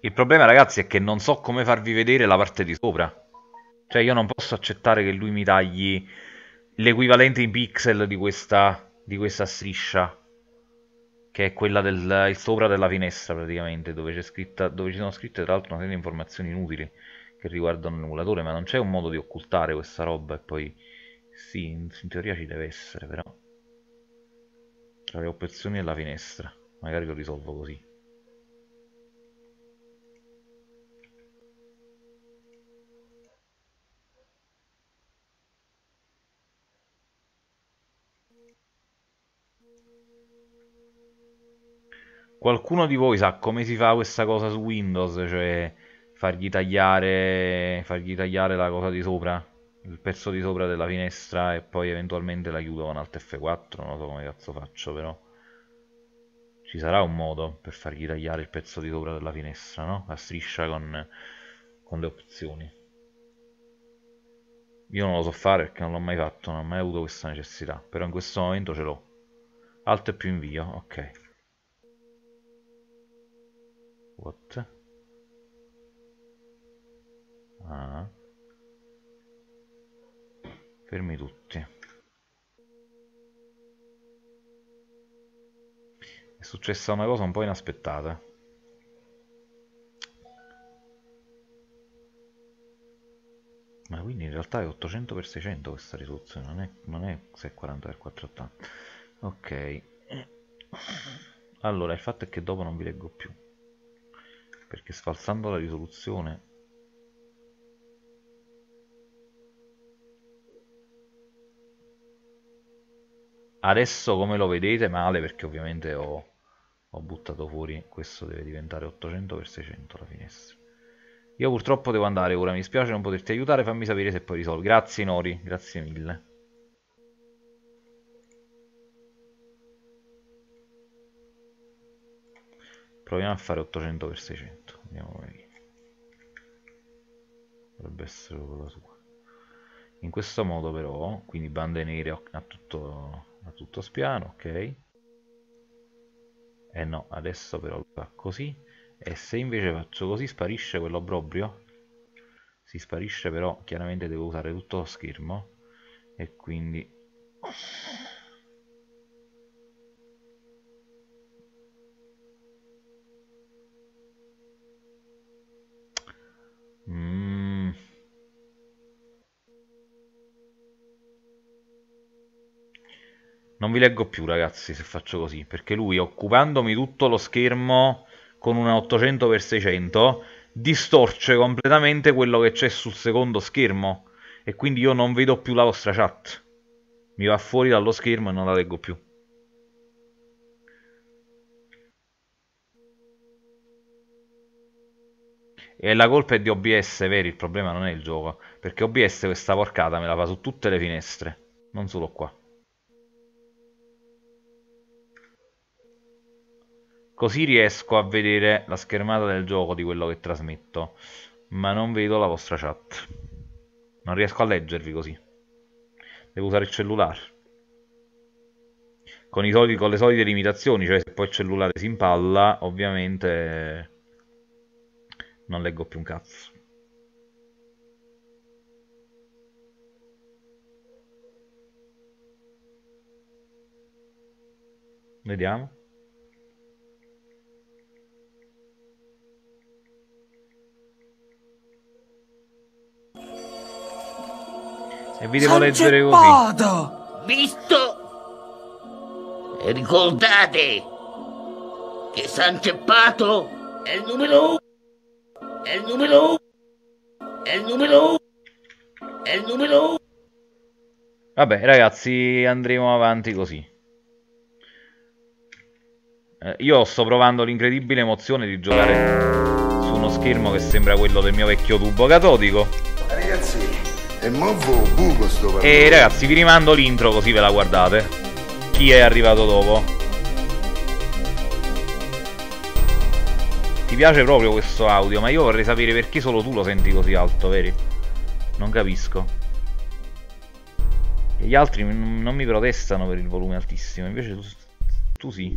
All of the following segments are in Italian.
Il problema, ragazzi, è che non so come farvi vedere la parte di sopra. Cioè, io non posso accettare che lui mi tagli l'equivalente in pixel di questa, di questa striscia. Che è quella del sopra della finestra, praticamente, dove, scritta, dove ci sono scritte, tra l'altro, una serie di informazioni inutili che riguardano l'emulatore, ma non c'è un modo di occultare questa roba e poi... Sì, in, in teoria ci deve essere, però... Tra le opzioni e la finestra. Magari lo risolvo così. Qualcuno di voi sa come si fa questa cosa su Windows? Cioè fargli tagliare, fargli tagliare la cosa di sopra? Il pezzo di sopra della finestra e poi eventualmente la chiudo con Alt F4? Non so come cazzo faccio però. Ci sarà un modo per fargli tagliare il pezzo di sopra della finestra, no? La striscia con, con le opzioni. Io non lo so fare perché non l'ho mai fatto, non ho mai avuto questa necessità. Però in questo momento ce l'ho. Alt più invio, ok. What? Ah. Fermi tutti. È successa una cosa un po' inaspettata. Ma quindi in realtà è 800x600 questa risoluzione, non è, non è 640x480. Ok. Allora, il fatto è che dopo non vi leggo più perché sfalsando la risoluzione adesso come lo vedete male perché ovviamente ho, ho buttato fuori questo deve diventare 800x600 la finestra. Io purtroppo devo andare ora mi spiace non poterti aiutare fammi sapere se poi risolvi. Grazie Nori grazie mille Proviamo a fare 800 per 600. Vediamo come. Dovrebbe essere quella sua. In questo modo però, quindi bande nere a tutto, a tutto spiano, ok? E eh no, adesso però fa così. E se invece faccio così sparisce quell'obbrobrio? Si sparisce però, chiaramente devo usare tutto lo schermo. E quindi Mm. Non vi leggo più ragazzi se faccio così, perché lui occupandomi tutto lo schermo con una 800x600 distorce completamente quello che c'è sul secondo schermo e quindi io non vedo più la vostra chat. Mi va fuori dallo schermo e non la leggo più. E la colpa è di OBS, veri, il problema non è il gioco. Perché OBS questa porcata me la fa su tutte le finestre, non solo qua. Così riesco a vedere la schermata del gioco di quello che trasmetto, ma non vedo la vostra chat. Non riesco a leggervi così. Devo usare il cellulare. Con, soliti, con le solite limitazioni, cioè se poi il cellulare si impalla, ovviamente non leggo più un cazzo. Vediamo. E vi devo leggere così. Visto? E ricordate che San Ceppato è il numero uno. È il numero uno. È il numero uno. È il numero uno. Vabbè, ragazzi, andremo avanti così. Eh, io sto provando l'incredibile emozione di giocare su uno schermo che sembra quello del mio vecchio tubo catodico. Ragazzi, è movo buco sto parlando. E ragazzi, vi rimando l'intro così ve la guardate. Chi è arrivato dopo? Ti piace proprio questo audio, ma io vorrei sapere perché solo tu lo senti così alto, veri? Non capisco. E gli altri non mi protestano per il volume altissimo, invece tu, tu sì.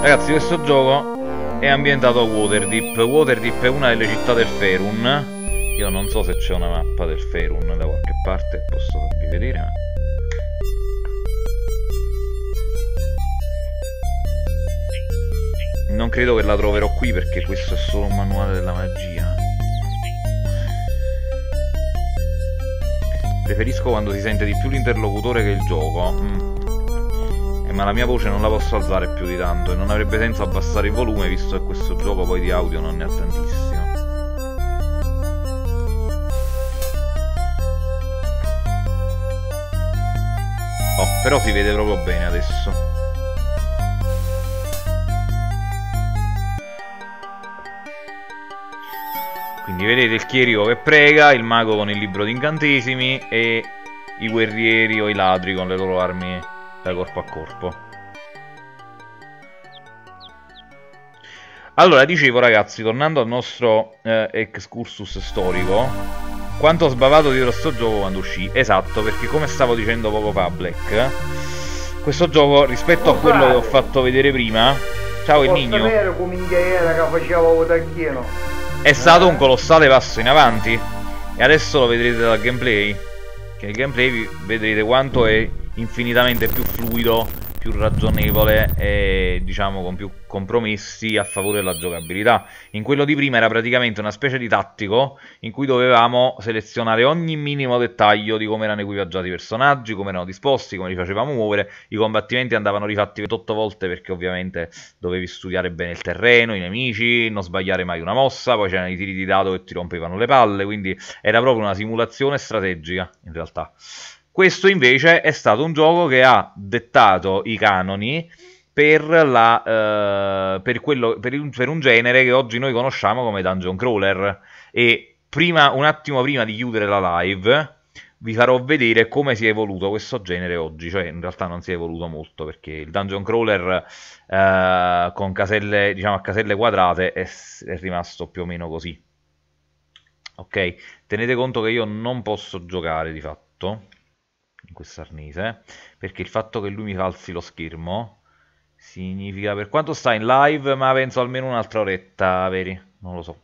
Ragazzi, questo gioco è ambientato a Waterdeep. Waterdeep è una delle città del Ferun. Io non so se c'è una mappa del Ferun da qualche parte, posso farvi vedere. Non credo che la troverò qui perché questo è solo un manuale della magia. Preferisco quando si sente di più l'interlocutore che il gioco. Mm. Ma la mia voce non la posso alzare più di tanto e non avrebbe senso abbassare il volume visto che questo gioco poi di audio non ne ha tantissimo. Oh, però si vede proprio bene adesso. Quindi vedete il chierico che prega, il mago con il libro di incantesimi e i guerrieri o i ladri con le loro armi da corpo a corpo. Allora, dicevo ragazzi, tornando al nostro eh, excursus storico, quanto ho sbavato dietro sto gioco quando uscì. Esatto, perché come stavo dicendo poco fa Black, questo gioco rispetto a quello che ho fatto vedere prima... Ciao il Nigno. È stato un colossale passo in avanti e adesso lo vedrete dal gameplay. Che il gameplay vedrete quanto è infinitamente più fluido più ragionevole e diciamo con più compromessi a favore della giocabilità. In quello di prima era praticamente una specie di tattico in cui dovevamo selezionare ogni minimo dettaglio di come erano equipaggiati i personaggi, come erano disposti, come li facevamo muovere. I combattimenti andavano rifatti 28 volte perché ovviamente dovevi studiare bene il terreno, i nemici, non sbagliare mai una mossa, poi c'erano i tiri di dado che ti rompevano le palle, quindi era proprio una simulazione strategica in realtà. Questo invece è stato un gioco che ha dettato i canoni per, la, uh, per, quello, per, un, per, un, genere che oggi noi conosciamo come dungeon crawler. E prima, un attimo prima di chiudere la live, vi farò vedere come si è evoluto questo genere oggi. Cioè, in realtà non si è evoluto molto perché il dungeon crawler uh, con caselle, diciamo, a caselle quadrate è, è rimasto più o meno così. Ok, tenete conto che io non posso giocare di fatto questo arnese perché il fatto che lui mi falsi lo schermo significa per quanto sta in live ma penso almeno un'altra oretta veri non lo so.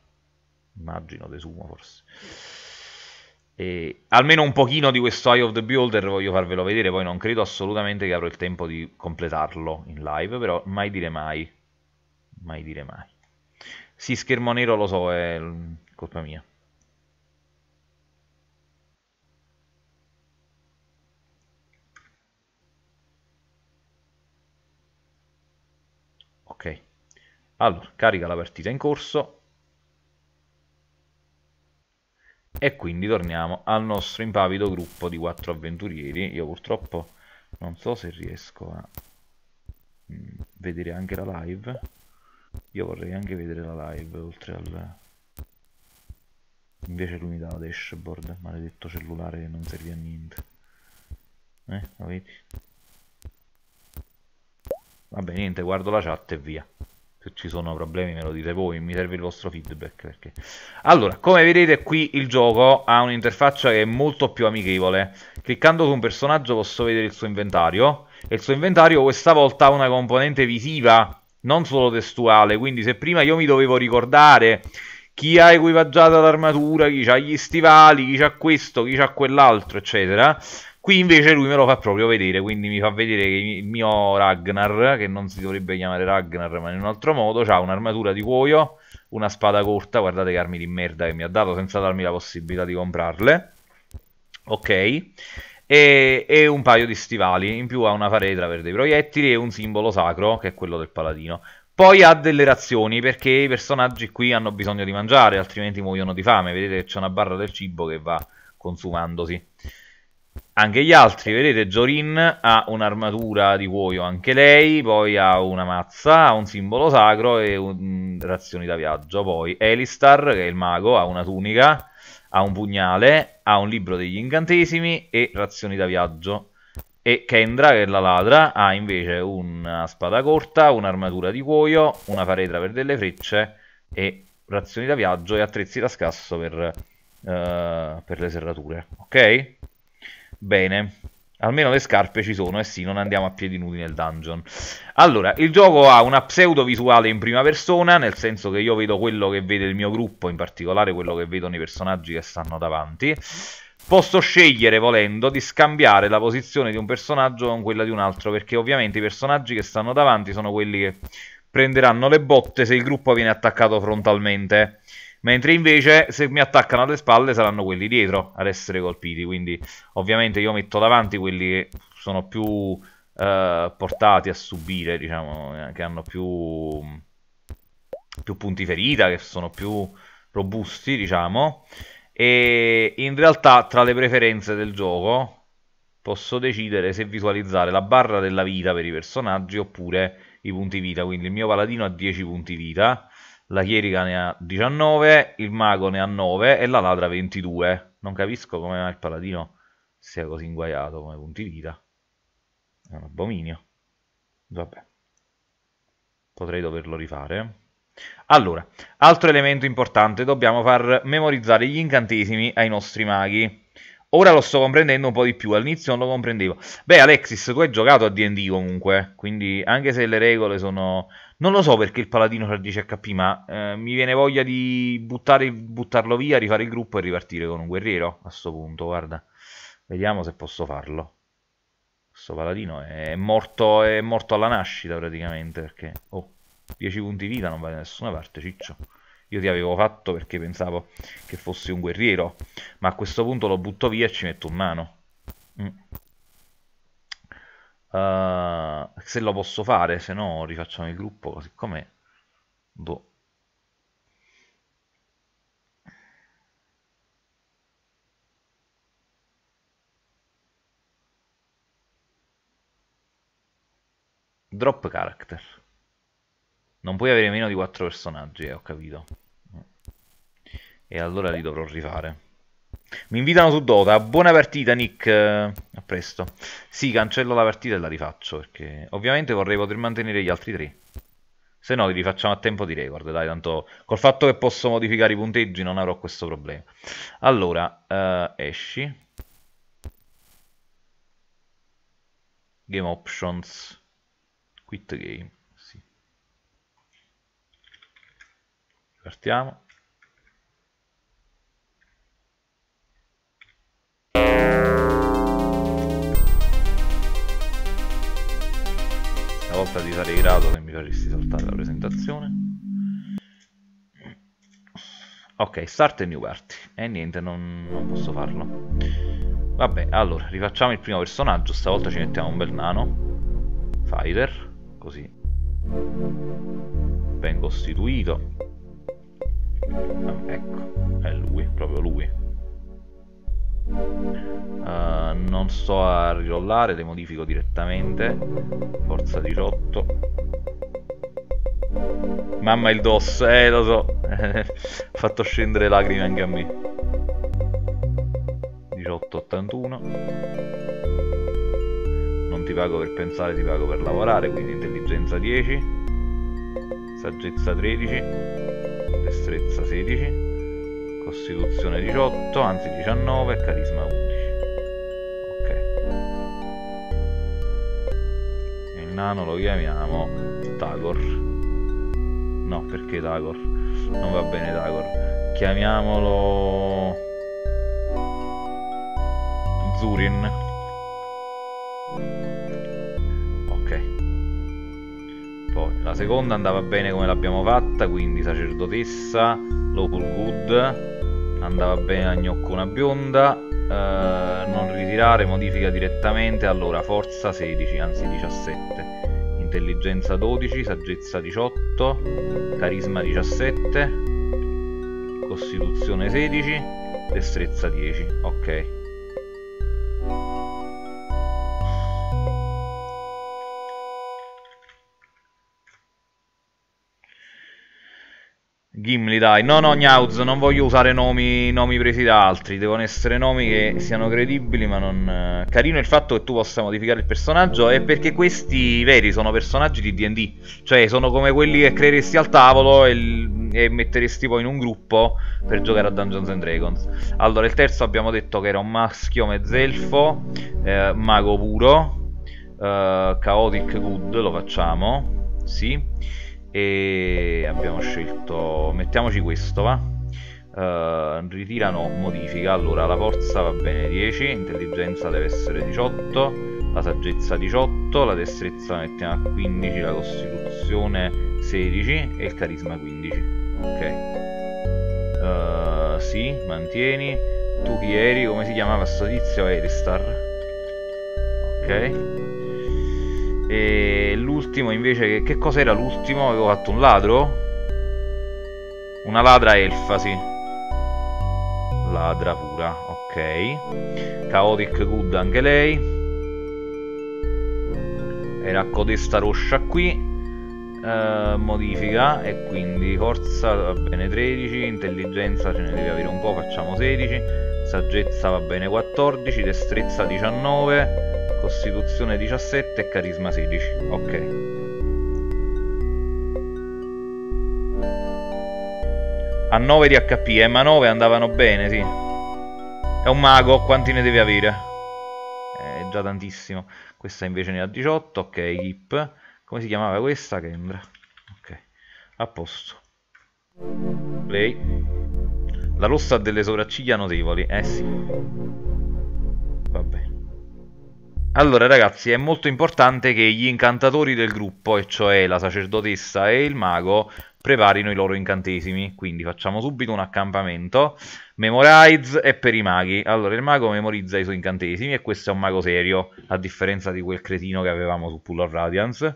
Immagino desumo forse. E almeno un pochino di questo Eye of the Beholder voglio farvelo vedere. Poi non credo assolutamente che avrò il tempo di completarlo in live però mai dire mai. Mai dire mai. Sì schermo nero lo so è colpa mia ok allora carica la partita in corso e quindi torniamo al nostro impavido gruppo di quattro avventurieri io purtroppo non so se riesco a mm, vedere anche la live io vorrei anche vedere la live oltre al invece lui mi dà la dashboard maledetto cellulare che non serve a niente eh, lo vedi? Vabbè, niente, guardo la chat e via. Se ci sono problemi me lo dite voi, mi serve il vostro feedback. Perché... Allora, come vedete qui il gioco ha un'interfaccia che è molto più amichevole. Cliccando su un personaggio posso vedere il suo inventario. E il suo inventario questa volta ha una componente visiva, non solo testuale. Quindi se prima io mi dovevo ricordare chi ha equipaggiato l'armatura, chi ha gli stivali, chi ha questo, chi ha quell'altro, eccetera Qui invece lui me lo fa proprio vedere, quindi mi fa vedere che il mio Ragnar, che non si dovrebbe chiamare Ragnar ma in un altro modo, ha un'armatura di cuoio, una spada corta, guardate che armi di merda che mi ha dato senza darmi la possibilità di comprarle. Ok. E, e, un paio di stivali, in più ha una faretra per dei proiettili e un simbolo sacro che è quello del paladino. Poi ha delle razioni perché i personaggi qui hanno bisogno di mangiare, altrimenti muoiono di fame. Vedete che c'è una barra del cibo che va consumandosi. Anche gli altri, vedete, Jorin ha un'armatura di cuoio anche lei, poi ha una mazza, ha un simbolo sacro e un... razioni da viaggio. Poi Elistar, che è il mago, ha una tunica, ha un pugnale, ha un libro degli incantesimi e razioni da viaggio. E Kendra, che è la ladra, ha invece una spada corta, un'armatura di cuoio, una faretra per delle frecce e razioni da viaggio e attrezzi da scasso per, uh, per le serrature. Ok? Bene, Almeno le scarpe ci sono, eh sì, non andiamo a piedi nudi nel dungeon. Allora, il gioco ha una pseudo visuale in prima persona, nel senso che io vedo quello che vede il mio gruppo, in particolare quello che vedono i personaggi che stanno davanti. Posso scegliere, volendo, di scambiare la posizione di un personaggio con quella di un altro, perché ovviamente i personaggi che stanno davanti sono quelli che prenderanno le botte se il gruppo viene attaccato frontalmente. Mentre invece se mi attaccano alle spalle saranno quelli dietro ad essere colpiti. Quindi ovviamente io metto davanti quelli che sono più eh, portati a subire, diciamo, che hanno più, più punti ferita, che sono più robusti, diciamo. E in realtà tra le preferenze del gioco posso decidere se visualizzare la barra della vita per i personaggi oppure i punti vita. Quindi il mio paladino ha 10 punti vita la chierica ne ha 19, il mago ne ha 9 e la ladra 22. Non capisco come mai il paladino sia così inguaiato come punti vita. È un abominio. Vabbè. Potrei doverlo rifare. Allora, altro elemento importante, dobbiamo far memorizzare gli incantesimi ai nostri maghi. Ora lo sto comprendendo un po' di più, all'inizio non lo comprendevo. Beh, Alexis, tu hai giocato a D&D comunque, quindi anche se le regole sono non lo so perché il paladino c'ha 10 HP, ma eh, mi viene voglia di buttare, buttarlo via, rifare il gruppo e ripartire con un guerriero a questo punto, guarda. Vediamo se posso farlo. Questo paladino è morto, è morto alla nascita praticamente, perché... Oh, 10 punti vita non va da nessuna parte, ciccio. Io ti avevo fatto perché pensavo che fossi un guerriero, ma a questo punto lo butto via e ci metto in mano. Mm. Uh, se lo posso fare, se no rifacciamo il gruppo così com'è. Boh. Drop character. Non puoi avere meno di 4 personaggi, eh, ho capito. E allora li dovrò rifare. Mi invitano su Dota. Buona partita, Nick. A presto. Sì, cancello la partita e la rifaccio. Perché ovviamente vorrei poter mantenere gli altri tre. Se no, li rifacciamo a tempo di record. Dai, tanto col fatto che posso modificare i punteggi non avrò questo problema. Allora, uh, esci. Game options. Quit game. Sì. Partiamo. Volta ti sarei grato se mi faresti saltare la presentazione. Ok, start a new party. E niente, non, non posso farlo. Vabbè, allora, rifacciamo il primo personaggio. Stavolta ci mettiamo un bel nano. Fighter. Così. Ben costituito. Ah, ecco, è lui, proprio lui. Uh, non sto a rirollare, le modifico direttamente. Forza 18. Mamma il DOS, eh lo so. Ho fatto scendere lacrime anche a me. 1881. Non ti pago per pensare, ti pago per lavorare, quindi intelligenza 10. Saggezza 13. Destrezza 16. Costituzione 18, anzi 19, Carisma 11. Ok. Il nano lo chiamiamo Tagor. No, perché Tagor? Non va bene Tagor. Chiamiamolo... Zurin. Ok. Poi la seconda andava bene come l'abbiamo fatta, quindi sacerdotessa, Lawful Good andava bene a gnocco una bionda eh, non ritirare modifica direttamente allora forza 16 anzi 17 intelligenza 12 saggezza 18 carisma 17 costituzione 16 destrezza 10 ok Gimli dai, no no Gnauz, non voglio usare nomi, nomi, presi da altri, devono essere nomi che siano credibili ma non... Eh, carino il fatto che tu possa modificare il personaggio è perché questi veri sono personaggi di D&D, cioè sono come quelli che creeresti al tavolo e e metteresti poi in un gruppo per giocare a Dungeons and Dragons. Allora, il terzo abbiamo detto che era un maschio mezzelfo, eh, mago puro, eh, chaotic good, lo facciamo, sì, e abbiamo scelto, mettiamoci questo, va? Uh, ritirano modifica. Allora la forza va bene 10 intelligenza deve essere 18 la saggezza 18 la destrezza la mettiamo a 15 la costituzione 16 e il carisma 15 ok. Uh, sì mantieni. Tu chi eri? Come si chiamava sto tizio? Eristar. Ok. E l'ultimo invece che, che cos'era l'ultimo? Avevo fatto un ladro? Una ladra elfa sì. Ladra pura, ok. Chaotic Good anche lei. Era codesta rossa qui. Uh, modifica e quindi forza va bene 13, intelligenza ce ne deve avere un po', facciamo 16, saggezza va bene 14, destrezza 19, costituzione 17 e carisma 16. Ok. A 9 di HP, eh, ma 9 andavano bene, sì. È un mago, quanti ne deve avere? Eh, è già tantissimo. Questa invece ne ha 18, ok, hip. Come si chiamava questa? Kendra. Ok, a posto. Play. La rossa ha delle sopracciglia notevoli, eh sì. Allora ragazzi è molto importante che gli incantatori del gruppo, e cioè la sacerdotessa e il mago, preparino i loro incantesimi. Quindi facciamo subito un accampamento. Memorize è per i maghi. Allora, il mago memorizza i suoi incantesimi e questo è un mago serio, a differenza di quel cretino che avevamo su Pull of Radiance.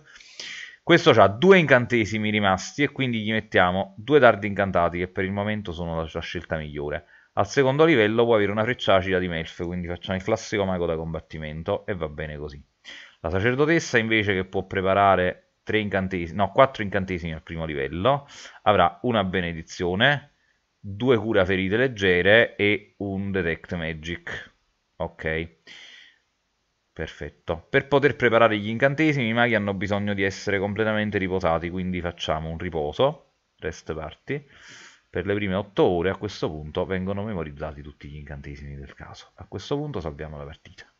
Questo ha due incantesimi rimasti e quindi gli mettiamo due dardi incantati che per il momento sono la sua scelta migliore. Al secondo livello può avere una freccia acida di Melf, quindi facciamo il classico mago da combattimento e va bene così. La sacerdotessa invece che può preparare 3 incantesimi, no, 4 incantesimi al primo livello, avrà una benedizione, due cura ferite leggere e un detect magic. Ok. Perfetto. Per poter preparare gli incantesimi i maghi hanno bisogno di essere completamente riposati, quindi facciamo un riposo, rest party. Per le prime 8 ore a questo punto vengono memorizzati tutti gli incantesimi del caso. A questo punto salviamo la partita.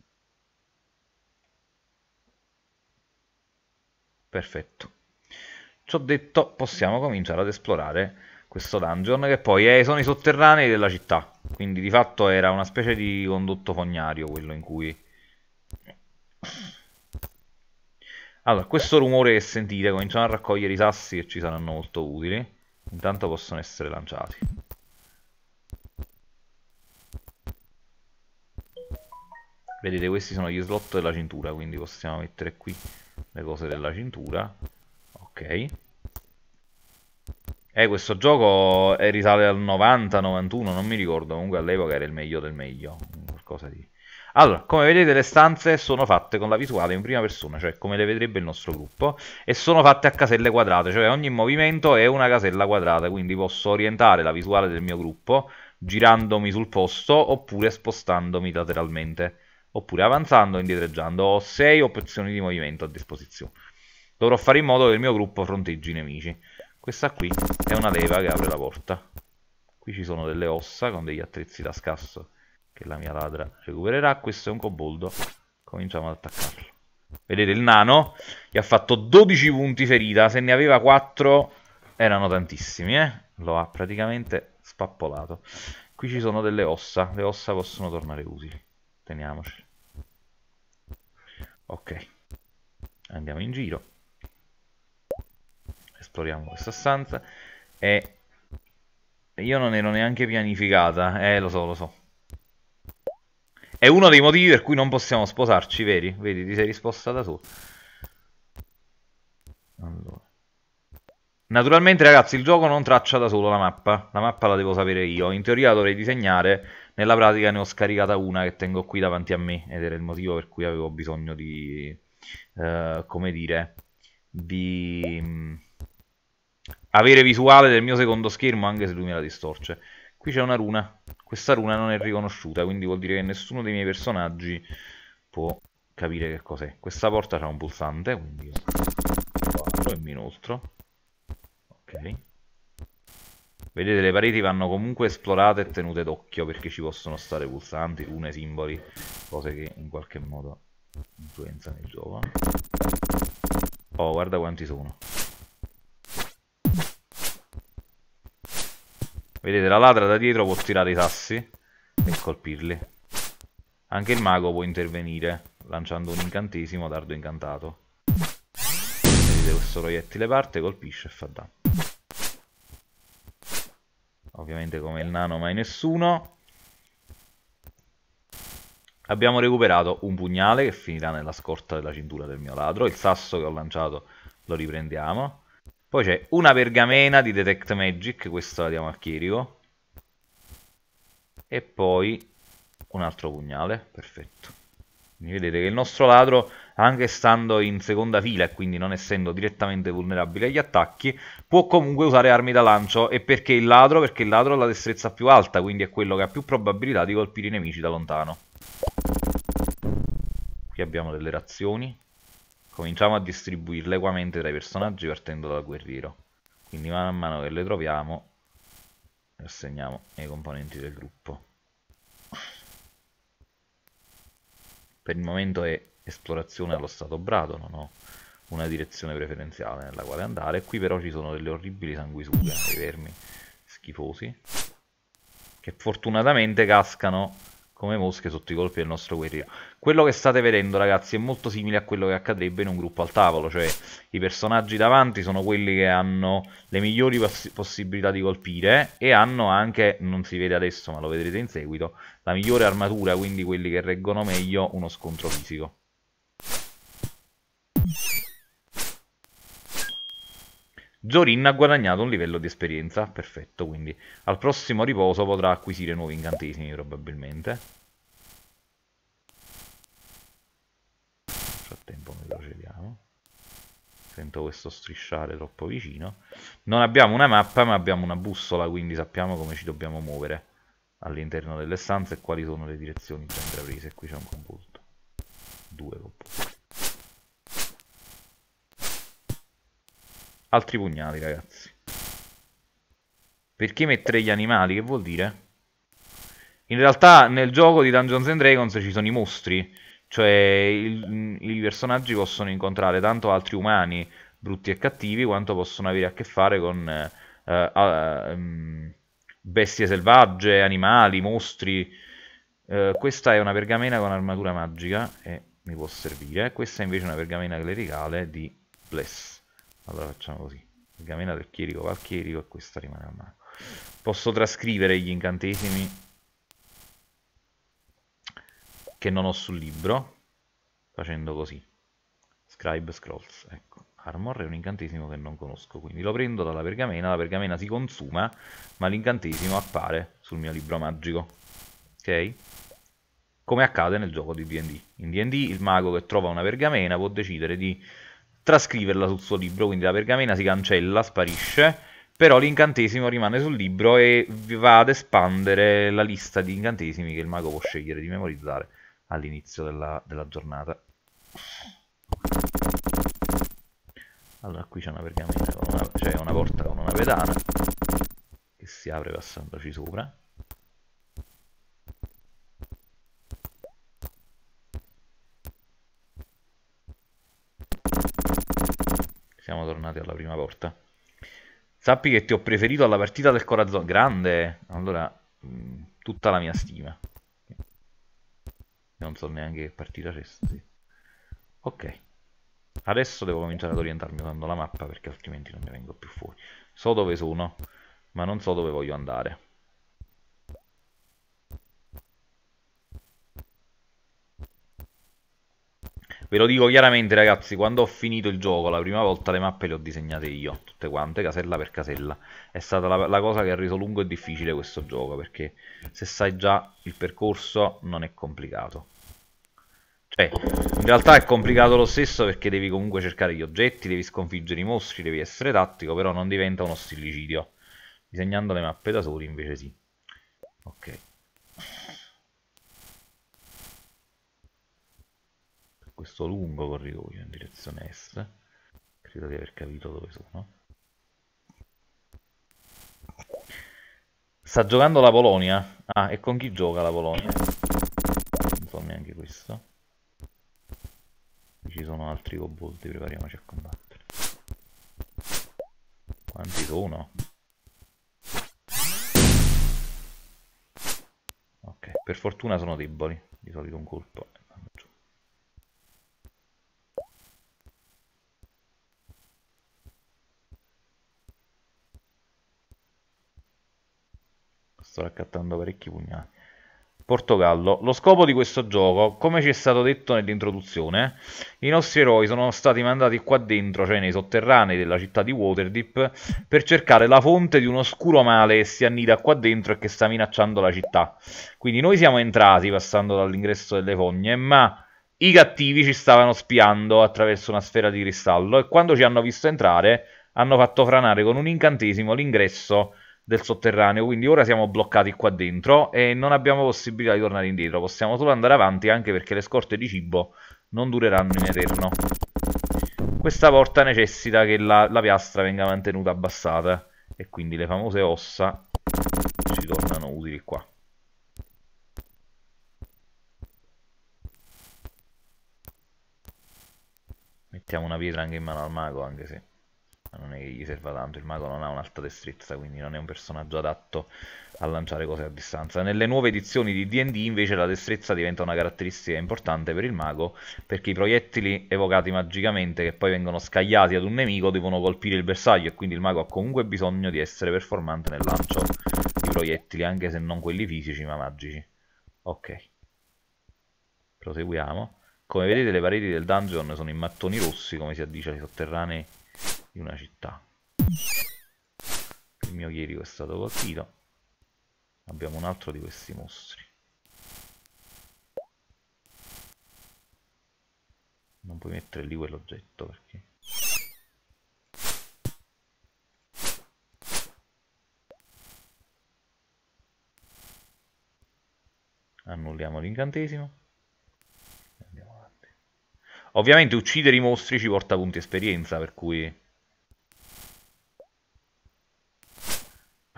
Perfetto. Ciò detto, possiamo cominciare ad esplorare questo dungeon, che poi è, sono i sotterranei della città. Quindi di fatto era una specie di condotto fognario quello in cui... Allora, questo rumore che sentite, cominciamo a raccogliere i sassi che ci saranno molto utili. Intanto possono essere lanciati. Vedete, questi sono gli slot della cintura, quindi possiamo mettere qui le cose della cintura. Ok. Eh questo gioco risale al 90 91 non mi ricordo. Comunque all'epoca era il meglio del meglio. Qualcosa di allora, come vedete le stanze sono fatte con la visuale in prima persona, cioè come le vedrebbe il nostro gruppo, e sono fatte a caselle quadrate, cioè ogni movimento è una casella quadrata, quindi posso orientare la visuale del mio gruppo girandomi sul posto oppure spostandomi lateralmente oppure avanzando o indietreggiando. Ho 6 opzioni di movimento a disposizione. Dovrò fare in modo che il mio gruppo fronteggi i nemici. Questa qui è una leva che apre la porta. Qui ci sono delle ossa con degli attrezzi da scasso che la mia ladra recupererà. Questo è un coboldo. Cominciamo ad attaccarlo. Vedete il nano gli ha fatto 12 punti ferita. Se ne aveva 4 erano tantissimi, eh? Lo ha praticamente spappolato. Qui ci sono delle ossa. Le ossa possono tornare utili teniamoci ok andiamo in giro esploriamo questa stanza e io non ero neanche pianificata eh lo so lo so è uno dei motivi per cui non possiamo sposarci veri? vedi ti sei risposta da solo allora. Naturalmente ragazzi il gioco non traccia da solo la mappa, la mappa la devo sapere io, in teoria la dovrei disegnare nella pratica ne ho scaricata una che tengo qui davanti a me ed era il motivo per cui avevo bisogno di, uh, come dire, di um, avere visuale del mio secondo schermo anche se lui me la distorce. Qui c'è una runa, questa runa non è riconosciuta, quindi vuol dire che nessuno dei miei personaggi può capire che cos'è. Questa porta ha un pulsante, quindi io apro e mi inoltro. Ok. Vedete, le pareti vanno comunque esplorate e tenute d'occhio perché ci possono stare pulsanti, rune, simboli, cose che in qualche modo influenzano il gioco. Oh, guarda quanti sono. Vedete, la ladra da dietro può tirare i sassi e colpirli. Anche il mago può intervenire lanciando un incantesimo dardo incantato. Vedete questo proiettile parte, colpisce e fa danno. Ovviamente come il nano mai nessuno. Abbiamo recuperato un pugnale che finirà nella scorta della cintura del mio ladro. Il sasso che ho lanciato lo riprendiamo. Poi c'è una pergamena di Detect Magic, questa la diamo a Chirico. E poi un altro pugnale, perfetto. Quindi vedete che il nostro ladro, anche stando in seconda fila e quindi non essendo direttamente vulnerabile agli attacchi, può comunque usare armi da lancio. E perché il ladro? Perché il ladro ha la destrezza più alta, quindi è quello che ha più probabilità di colpire i nemici da lontano. Qui abbiamo delle razioni. Cominciamo a distribuirle equamente tra i personaggi partendo dal guerriero. Quindi mano a mano che le troviamo, le assegniamo ai componenti del gruppo. Per il momento è esplorazione allo stato brado, non ho una direzione preferenziale nella quale andare. Qui però ci sono delle orribili sanguisughe, dei vermi schifosi, che fortunatamente cascano come mosche sotto i colpi del nostro guerriero. Quello che state vedendo ragazzi è molto simile a quello che accadrebbe in un gruppo al tavolo, cioè i personaggi davanti sono quelli che hanno le migliori poss possibilità di colpire e hanno anche, non si vede adesso ma lo vedrete in seguito, la migliore armatura, quindi quelli che reggono meglio uno scontro fisico. Zorin ha guadagnato un livello di esperienza, perfetto, quindi al prossimo riposo potrà acquisire nuovi incantesimi probabilmente. Nel frattempo noi procediamo. Sento questo strisciare troppo vicino. Non abbiamo una mappa ma abbiamo una bussola, quindi sappiamo come ci dobbiamo muovere all'interno delle stanze e quali sono le direzioni già intraprese. Qui c'è un computo. Due computi. Altri pugnali, ragazzi. Perché mettere gli animali? Che vuol dire? In realtà nel gioco di Dungeons and Dragons ci sono i mostri, cioè il, i personaggi possono incontrare tanto altri umani brutti e cattivi quanto possono avere a che fare con eh, eh, bestie selvagge, animali, mostri. Eh, questa è una pergamena con armatura magica e mi può servire. Questa è invece una pergamena clericale di Bless. Allora facciamo così. Pergamena del chierico va al chierico e questa rimane a mano. Posso trascrivere gli incantesimi che non ho sul libro facendo così. Scribe Scrolls, ecco. Armor è un incantesimo che non conosco, quindi lo prendo dalla pergamena, la pergamena si consuma, ma l'incantesimo appare sul mio libro magico. Ok? Come accade nel gioco di D&D. In D&D il mago che trova una pergamena può decidere di trascriverla sul suo libro, quindi la pergamena si cancella, sparisce, però l'incantesimo rimane sul libro e va ad espandere la lista di incantesimi che il mago può scegliere di memorizzare all'inizio della, della giornata. Allora qui c'è una pergamena, c'è una porta con una pedana che si apre passandoci sopra. Siamo tornati alla prima porta. Sappi che ti ho preferito alla partita del Corazon. Grande! Allora, mm, tutta la mia stima. Non so neanche che partita c'è. Ok. Adesso devo cominciare ad orientarmi usando la mappa perché altrimenti non ne vengo più fuori. So dove sono, ma non so dove voglio andare. Ve lo dico chiaramente ragazzi, quando ho finito il gioco la prima volta le mappe le ho disegnate io, tutte quante, casella per casella. È stata la, la cosa che ha reso lungo e difficile questo gioco, perché se sai già il percorso non è complicato. Cioè, in realtà è complicato lo stesso perché devi comunque cercare gli oggetti, devi sconfiggere i mostri, devi essere tattico, però non diventa uno stillicidio. Disegnando le mappe da soli invece sì. Ok. Questo lungo corridoio in direzione est credo di aver capito dove sono Sta giocando la Polonia? Ah, e con chi gioca la Polonia? Non so neanche questo. Ci sono altri coboldi, prepariamoci a combattere. Quanti sono? Ok, per fortuna sono deboli. Di solito un colpo. Sto raccattando parecchi pugnali. Portogallo. Lo scopo di questo gioco, come ci è stato detto nell'introduzione, i nostri eroi sono stati mandati qua dentro, cioè nei sotterranei della città di Waterdeep, per cercare la fonte di un oscuro male che si annida qua dentro e che sta minacciando la città. Quindi noi siamo entrati passando dall'ingresso delle fogne, ma i cattivi ci stavano spiando attraverso una sfera di cristallo e quando ci hanno visto entrare hanno fatto franare con un incantesimo l'ingresso del sotterraneo, quindi ora siamo bloccati qua dentro e non abbiamo possibilità di tornare indietro, possiamo solo andare avanti anche perché le scorte di cibo non dureranno in eterno. Questa porta necessita che la, la piastra venga mantenuta abbassata e quindi le famose ossa ci tornano utili qua. Mettiamo una pietra anche in mano al mago, anche se non è che gli serva tanto, il mago non ha un'alta destrezza, quindi non è un personaggio adatto a lanciare cose a distanza. Nelle nuove edizioni di D&D invece la destrezza diventa una caratteristica importante per il mago, perché i proiettili evocati magicamente che poi vengono scagliati ad un nemico devono colpire il bersaglio e quindi il mago ha comunque bisogno di essere performante nel lancio di proiettili, anche se non quelli fisici ma magici. Ok. Proseguiamo. Come vedete le pareti del dungeon sono in mattoni rossi, come si addice ai sotterranei di una città. Il mio chierico è stato colpito. Abbiamo un altro di questi mostri. Non puoi mettere lì quell'oggetto perché... Annulliamo l'incantesimo. Ovviamente uccidere i mostri ci porta punti esperienza, per cui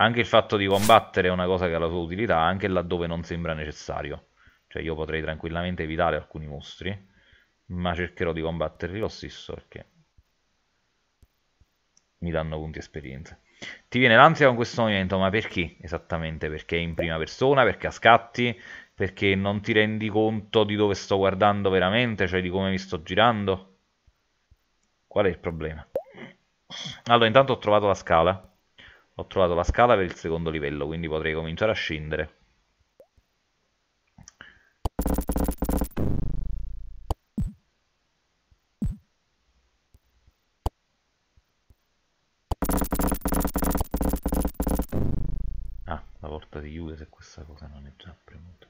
Anche il fatto di combattere è una cosa che ha la sua utilità, anche laddove non sembra necessario. Cioè io potrei tranquillamente evitare alcuni mostri, ma cercherò di combatterli lo stesso perché mi danno punti esperienza. Ti viene l'ansia con questo movimento, ma perché? Esattamente perché è in prima persona, perché a scatti, perché non ti rendi conto di dove sto guardando veramente, cioè di come mi sto girando. Qual è il problema? Allora, intanto ho trovato la scala ho trovato la scala per il secondo livello, quindi potrei cominciare a scendere. Ah, la porta si chiude se questa cosa non è già premuta.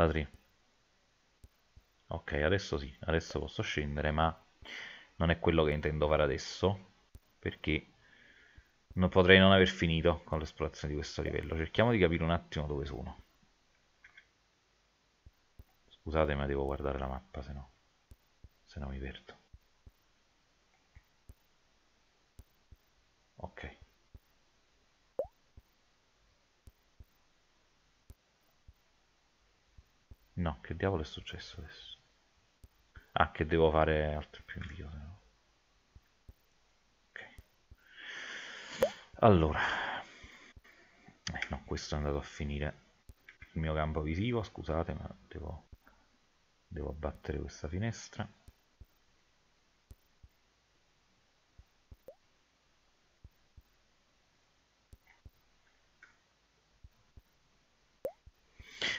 La 3. Ok, adesso sì, adesso posso scendere, ma non è quello che intendo fare adesso, perché non potrei non aver finito con l'esplorazione di questo livello. Cerchiamo di capire un attimo dove sono. Scusate, ma devo guardare la mappa, se no, se no mi perdo. Ok. No, che diavolo è successo adesso? Ah, che devo fare altro più invio. No? Ok. Allora. Eh, no, questo è andato a finire il mio campo visivo, scusate, ma devo, devo abbattere questa finestra.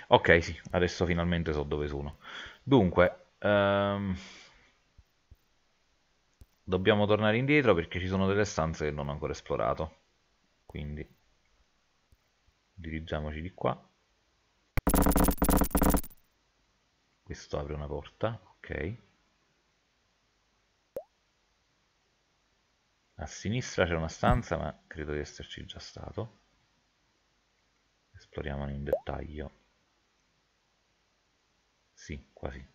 Ok, sì, adesso finalmente so dove sono. Dunque, Um, dobbiamo tornare indietro perché ci sono delle stanze che non ho ancora esplorato. Quindi dirigiamoci di qua. Questo apre una porta, ok. A sinistra c'è una stanza, ma credo di esserci già stato. Esploriamolo in dettaglio. Sì, quasi.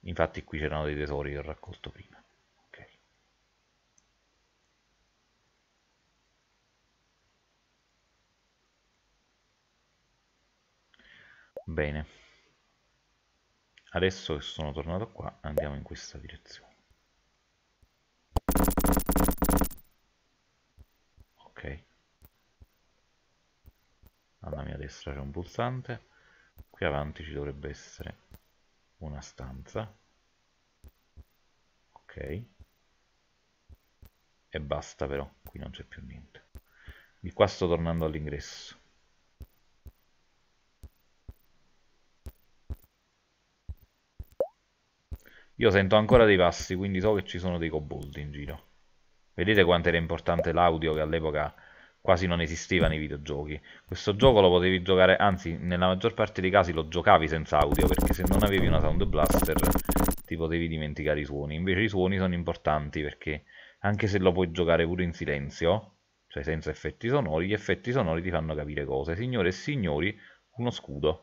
Infatti qui c'erano dei tesori che ho raccolto prima. Okay. Bene. Adesso che sono tornato qua andiamo in questa direzione. Ok. Alla mia destra c'è un pulsante. Qui avanti ci dovrebbe essere una stanza. Ok. E basta però qui non c'è più niente. Di qua sto tornando all'ingresso. Io sento ancora dei passi quindi so che ci sono dei coboldi in giro. Vedete quanto era importante l'audio che all'epoca quasi non esisteva nei videogiochi. Questo gioco lo potevi giocare, anzi nella maggior parte dei casi lo giocavi senza audio, perché se non avevi una Sound Blaster ti potevi dimenticare i suoni. Invece i suoni sono importanti perché anche se lo puoi giocare pure in silenzio, cioè senza effetti sonori, gli effetti sonori ti fanno capire cose. Signore e signori, uno scudo.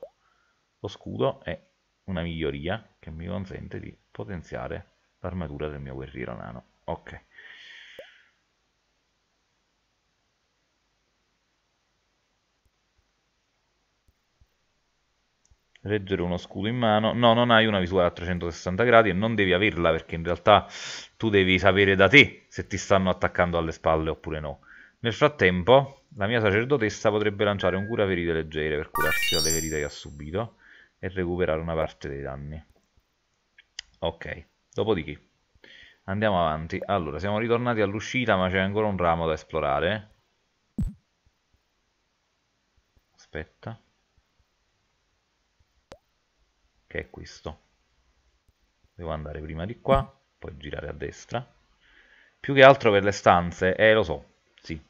Lo scudo è una miglioria che mi consente di potenziare l'armatura del mio guerriero nano. Ok. Reggere uno scudo in mano. No, non hai una visuale a 360 gradi e non devi averla perché in realtà tu devi sapere da te se ti stanno attaccando alle spalle oppure no. Nel frattempo, la mia sacerdotessa potrebbe lanciare un cura ferite leggere per curarsi dalle ferite che ha subito e recuperare una parte dei danni. Ok, dopodiché andiamo avanti. Allora, siamo ritornati all'uscita ma c'è ancora un ramo da esplorare. Aspetta che è questo. Devo andare prima di qua poi girare a destra. Più che altro per le stanze eh lo so sì.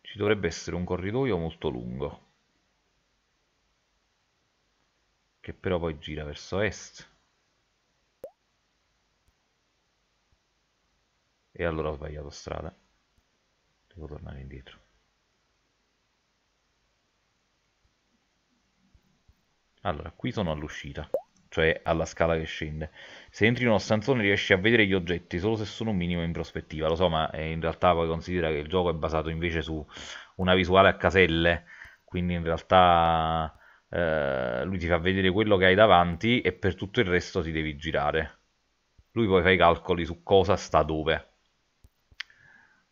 Ci dovrebbe essere un corridoio molto lungo che però poi gira verso est. E allora ho sbagliato strada. Devo tornare indietro Allora, qui sono all'uscita, cioè alla scala che scende. Se entri in uno stanzone riesci a vedere gli oggetti solo se sono un minimo in prospettiva, lo so, ma eh, in realtà poi considera che il gioco è basato invece su una visuale a caselle, quindi in realtà eh, lui ti fa vedere quello che hai davanti e per tutto il resto ti devi girare. Lui poi fa i calcoli su cosa sta dove.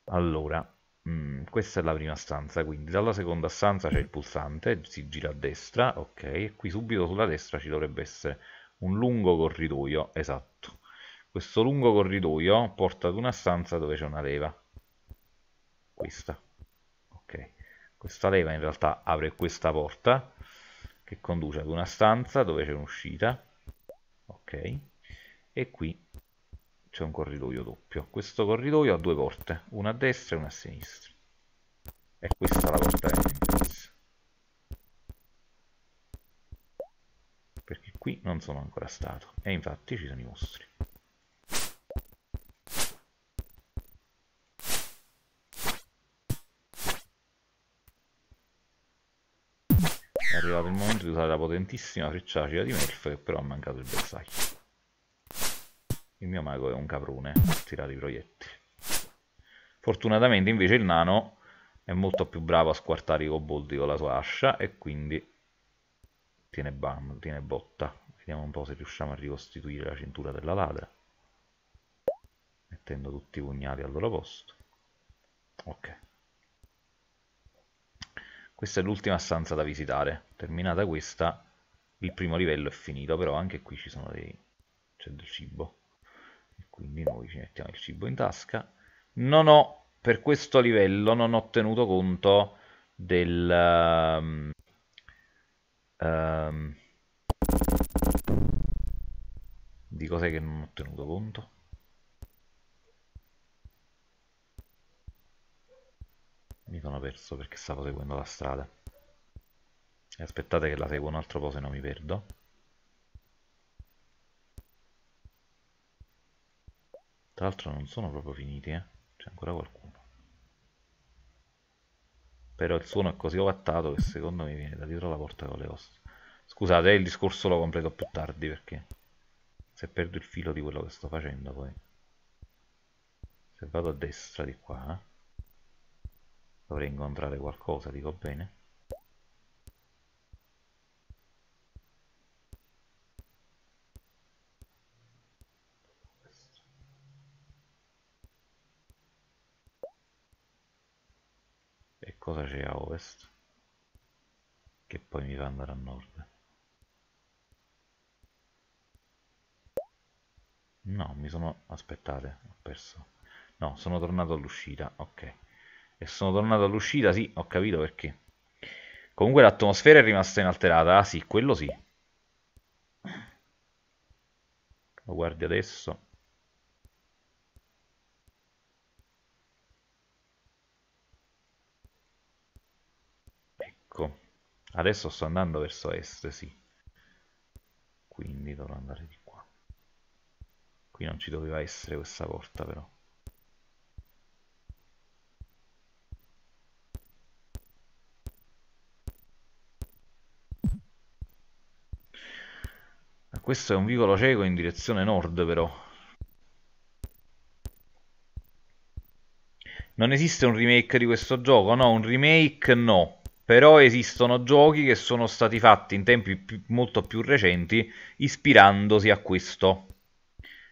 Allora, Mm, questa è la prima stanza, quindi dalla seconda stanza c'è il pulsante, si gira a destra, ok, e qui subito sulla destra ci dovrebbe essere un lungo corridoio, esatto. Questo lungo corridoio porta ad una stanza dove c'è una leva, questa, ok. Questa leva in realtà apre questa porta che conduce ad una stanza dove c'è un'uscita, ok, e qui c'è un corridoio doppio. Questo corridoio ha due porte, una a destra e una a sinistra. E questa è la porta entrance. Perché qui non sono ancora stato. E infatti ci sono i mostri. È arrivato il momento di usare la potentissima freccia acida di Melf che però ha mancato il bersaglio. Il mio mago è un caprone a tirare i proiettili. Fortunatamente invece il nano è molto più bravo a squartare i coboldi con la sua ascia e quindi tiene bam, tiene botta. Vediamo un po' se riusciamo a ricostituire la cintura della ladra. Mettendo tutti i pugnali al loro posto. Ok. Questa è l'ultima stanza da visitare. Terminata questa, il primo livello è finito, però anche qui ci sono dei... c'è del cibo quindi noi ci mettiamo il cibo in tasca. Non ho per questo livello non ho tenuto conto del um, um, di cos'è che non ho tenuto conto? Mi sono perso perché stavo seguendo la strada. E aspettate che la seguo un altro po' se no mi perdo Tra l'altro non sono proprio finiti, eh. C'è ancora qualcuno. Però il suono è così ovattato che secondo me viene da dietro la porta con le ossa. Scusate, il discorso lo completo più tardi perché se perdo il filo di quello che sto facendo poi. Se vado a destra di qua dovrei incontrare qualcosa, dico bene. Cosa c'è a ovest? Che poi mi fa andare a nord. No, mi sono... aspettate, ho perso. No, sono tornato all'uscita, ok. E sono tornato all'uscita, sì, ho capito perché. Comunque l'atmosfera è rimasta inalterata, ah sì, quello sì. Lo guardi adesso. Ecco, adesso sto andando verso est, sì. Quindi dovrò andare di qua. Qui non ci doveva essere questa porta però. Questo è un vicolo cieco in direzione nord però. Non esiste un remake di questo gioco? No, un remake no. Però esistono giochi che sono stati fatti in tempi più, molto più recenti ispirandosi a questo.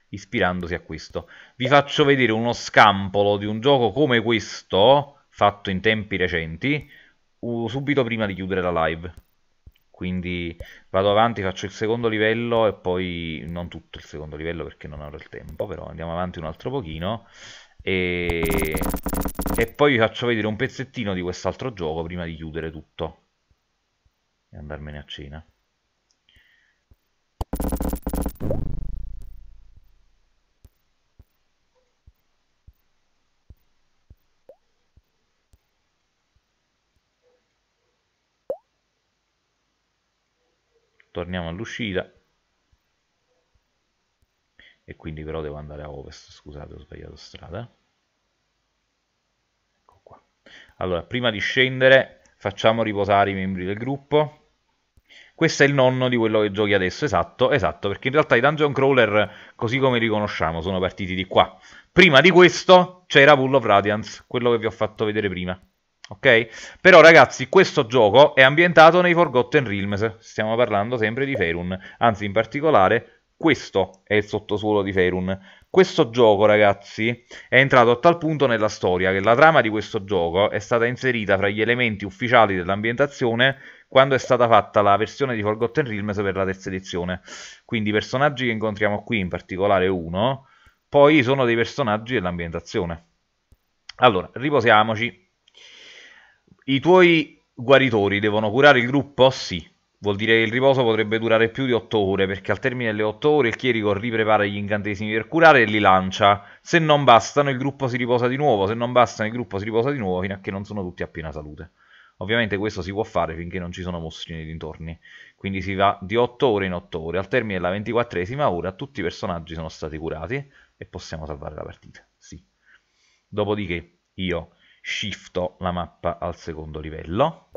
Ispirandosi a questo. Vi faccio vedere uno scampolo di un gioco come questo, fatto in tempi recenti, subito prima di chiudere la live quindi vado avanti, faccio il secondo livello e poi non tutto il secondo livello perché non avrò il tempo, però andiamo avanti un altro pochino e, e poi vi faccio vedere un pezzettino di quest'altro gioco prima di chiudere tutto e andarmene a cena. torniamo all'uscita e quindi però devo andare a ovest scusate ho sbagliato strada. Ecco qua. Allora prima di scendere facciamo riposare i membri del gruppo. Questo è il nonno di quello che giochi adesso esatto esatto perché in realtà i dungeon crawler così come li conosciamo sono partiti di qua. Prima di questo c'era Pool of Radiance quello che vi ho fatto vedere prima ok? Però ragazzi, questo gioco è ambientato nei Forgotten Realms, stiamo parlando sempre di Ferun, anzi in particolare questo è il sottosuolo di Ferun. Questo gioco, ragazzi, è entrato a tal punto nella storia che la trama di questo gioco è stata inserita fra gli elementi ufficiali dell'ambientazione quando è stata fatta la versione di Forgotten Realms per la terza edizione. Quindi i personaggi che incontriamo qui, in particolare uno, poi sono dei personaggi dell'ambientazione. Allora, riposiamoci. I tuoi guaritori devono curare il gruppo? Sì. Vuol dire che il riposo potrebbe durare più di 8 ore, perché al termine delle 8 ore il chierico riprepara gli incantesimi per curare e li lancia. Se non bastano, il gruppo si riposa di nuovo. Se non bastano, il gruppo si riposa di nuovo fino a che non sono tutti a piena salute. Ovviamente questo si può fare finché non ci sono mostri nei dintorni. Quindi si va di 8 ore in 8 ore. Al termine della 24esima ora tutti i personaggi sono stati curati e possiamo salvare la partita. Sì. Dopodiché io shifto la mappa al secondo livello.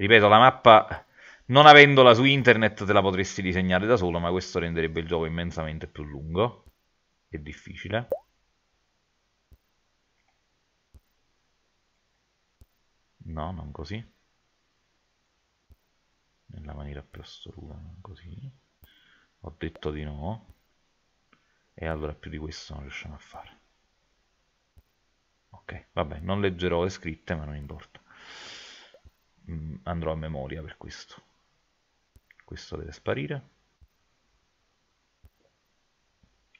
Ripeto, la mappa non avendola su internet te la potresti disegnare da solo, ma questo renderebbe il gioco immensamente più lungo e difficile. No, non così. Nella maniera più assoluta, non così. Ho detto di no. E allora più di questo non riusciamo a fare. Ok, vabbè, non leggerò le scritte, ma non importa. Mm, andrò a memoria per questo. Questo deve sparire.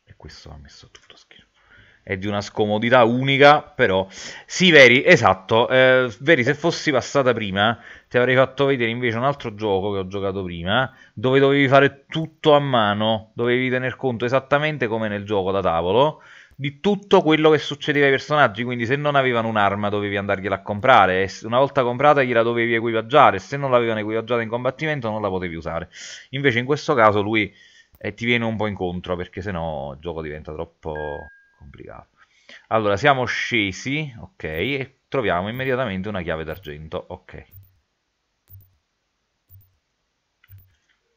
E questo va messo tutto schermo. È di una scomodità unica, però... Sì, Veri, esatto. Eh, Veri, se fossi passata prima, ti avrei fatto vedere invece un altro gioco che ho giocato prima, dove dovevi fare tutto a mano, dovevi tener conto esattamente come nel gioco da tavolo, di tutto quello che succedeva ai personaggi, quindi se non avevano un'arma dovevi andargliela a comprare, e una volta comprata gliela dovevi equipaggiare, se non l'avevano equipaggiata in combattimento non la potevi usare. Invece in questo caso lui eh, ti viene un po' incontro, perché sennò il gioco diventa troppo complicato. Allora, siamo scesi, ok, e troviamo immediatamente una chiave d'argento, ok.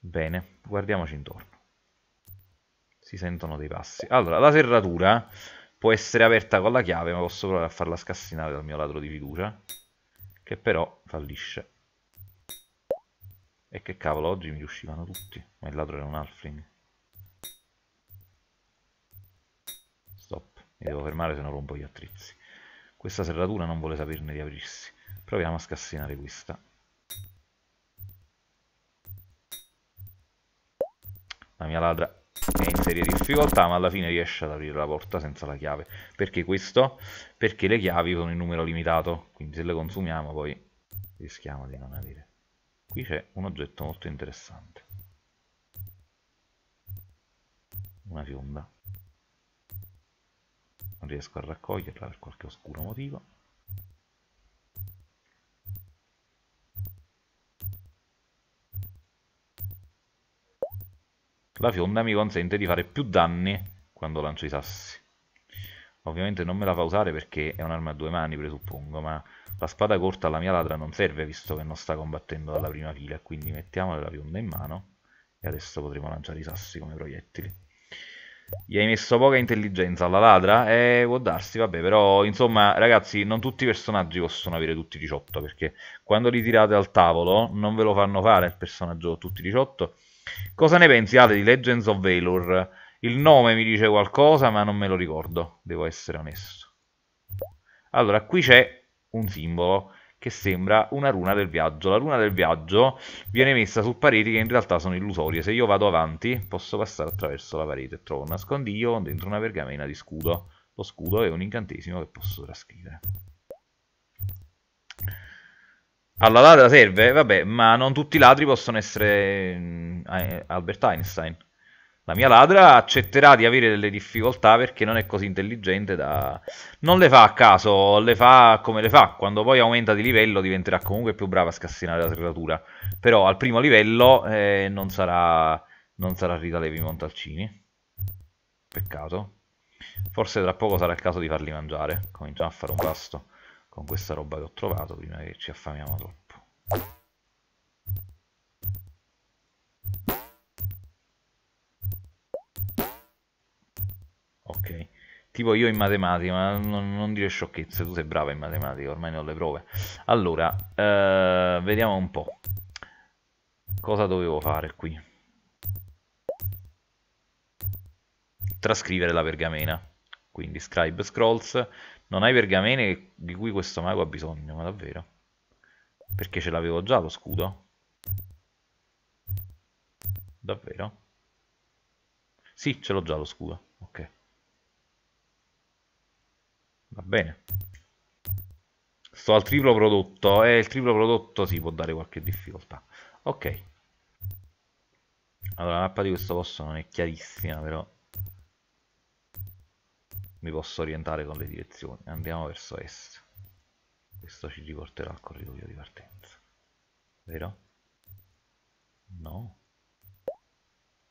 Bene, guardiamoci intorno. Si sentono dei passi. Allora, la serratura può essere aperta con la chiave, ma posso provare a farla scassinare dal mio ladro di fiducia, che però fallisce. E che cavolo, oggi mi riuscivano tutti, ma il ladro era un halfling. Stop, mi devo fermare se no rompo gli attrezzi. Questa serratura non vuole saperne di aprirsi. Proviamo a scassinare questa. La mia ladra è in serie difficoltà, ma alla fine riesce ad aprire la porta senza la chiave. Perché questo? Perché le chiavi sono in numero limitato, quindi se le consumiamo poi rischiamo di non avere. Qui c'è un oggetto molto interessante. Una fionda. Non riesco a raccoglierla per qualche oscuro motivo. La fionda mi consente di fare più danni quando lancio i sassi. Ovviamente non me la fa usare perché è un'arma a due mani, presuppongo, ma la spada corta alla mia ladra non serve visto che non sta combattendo dalla prima fila, quindi mettiamole la fionda in mano e adesso potremo lanciare i sassi come proiettili. Gli hai messo poca intelligenza alla ladra? Eh, può darsi, vabbè, però insomma, ragazzi, non tutti i personaggi possono avere tutti 18, perché quando li tirate al tavolo non ve lo fanno fare il personaggio tutti 18 Cosa ne pensi, di Legends of Valor? Il nome mi dice qualcosa, ma non me lo ricordo, devo essere onesto. Allora, qui c'è un simbolo che sembra una runa del viaggio. La runa del viaggio viene messa su pareti che in realtà sono illusorie. Se io vado avanti, posso passare attraverso la parete e trovo un nascondiglio dentro una pergamena di scudo. Lo scudo è un incantesimo che posso trascrivere. Alla ladra serve? Vabbè, ma non tutti i ladri possono essere mm, eh, Albert Einstein. La mia ladra accetterà di avere delle difficoltà perché non è così intelligente da... Non le fa a caso, le fa come le fa. Quando poi aumenta di livello diventerà comunque più brava a scassinare la serratura. Però al primo livello eh, non, sarà... non sarà Rita Levi Montalcini. Peccato. Forse tra poco sarà il caso di farli mangiare. Cominciamo a fare un pasto con questa roba che ho trovato prima che ci affamiamo troppo. Ok, tipo io in matematica, ma non, non, dire sciocchezze, tu sei brava in matematica, ormai ne ho le prove. Allora, eh, vediamo un po'. Cosa dovevo fare qui? Trascrivere la pergamena. Quindi scribe scrolls non hai pergamene di cui questo mago ha bisogno, ma davvero? Perché ce l'avevo già lo scudo? Davvero? Sì, ce l'ho già lo scudo. Ok. Va bene. Sto al triplo prodotto. E eh, il triplo prodotto si può dare qualche difficoltà. Ok. Allora, la mappa di questo posto non è chiarissima, però mi posso orientare con le direzioni. Andiamo verso est. Questo ci riporterà al corridoio di partenza. Vero? no.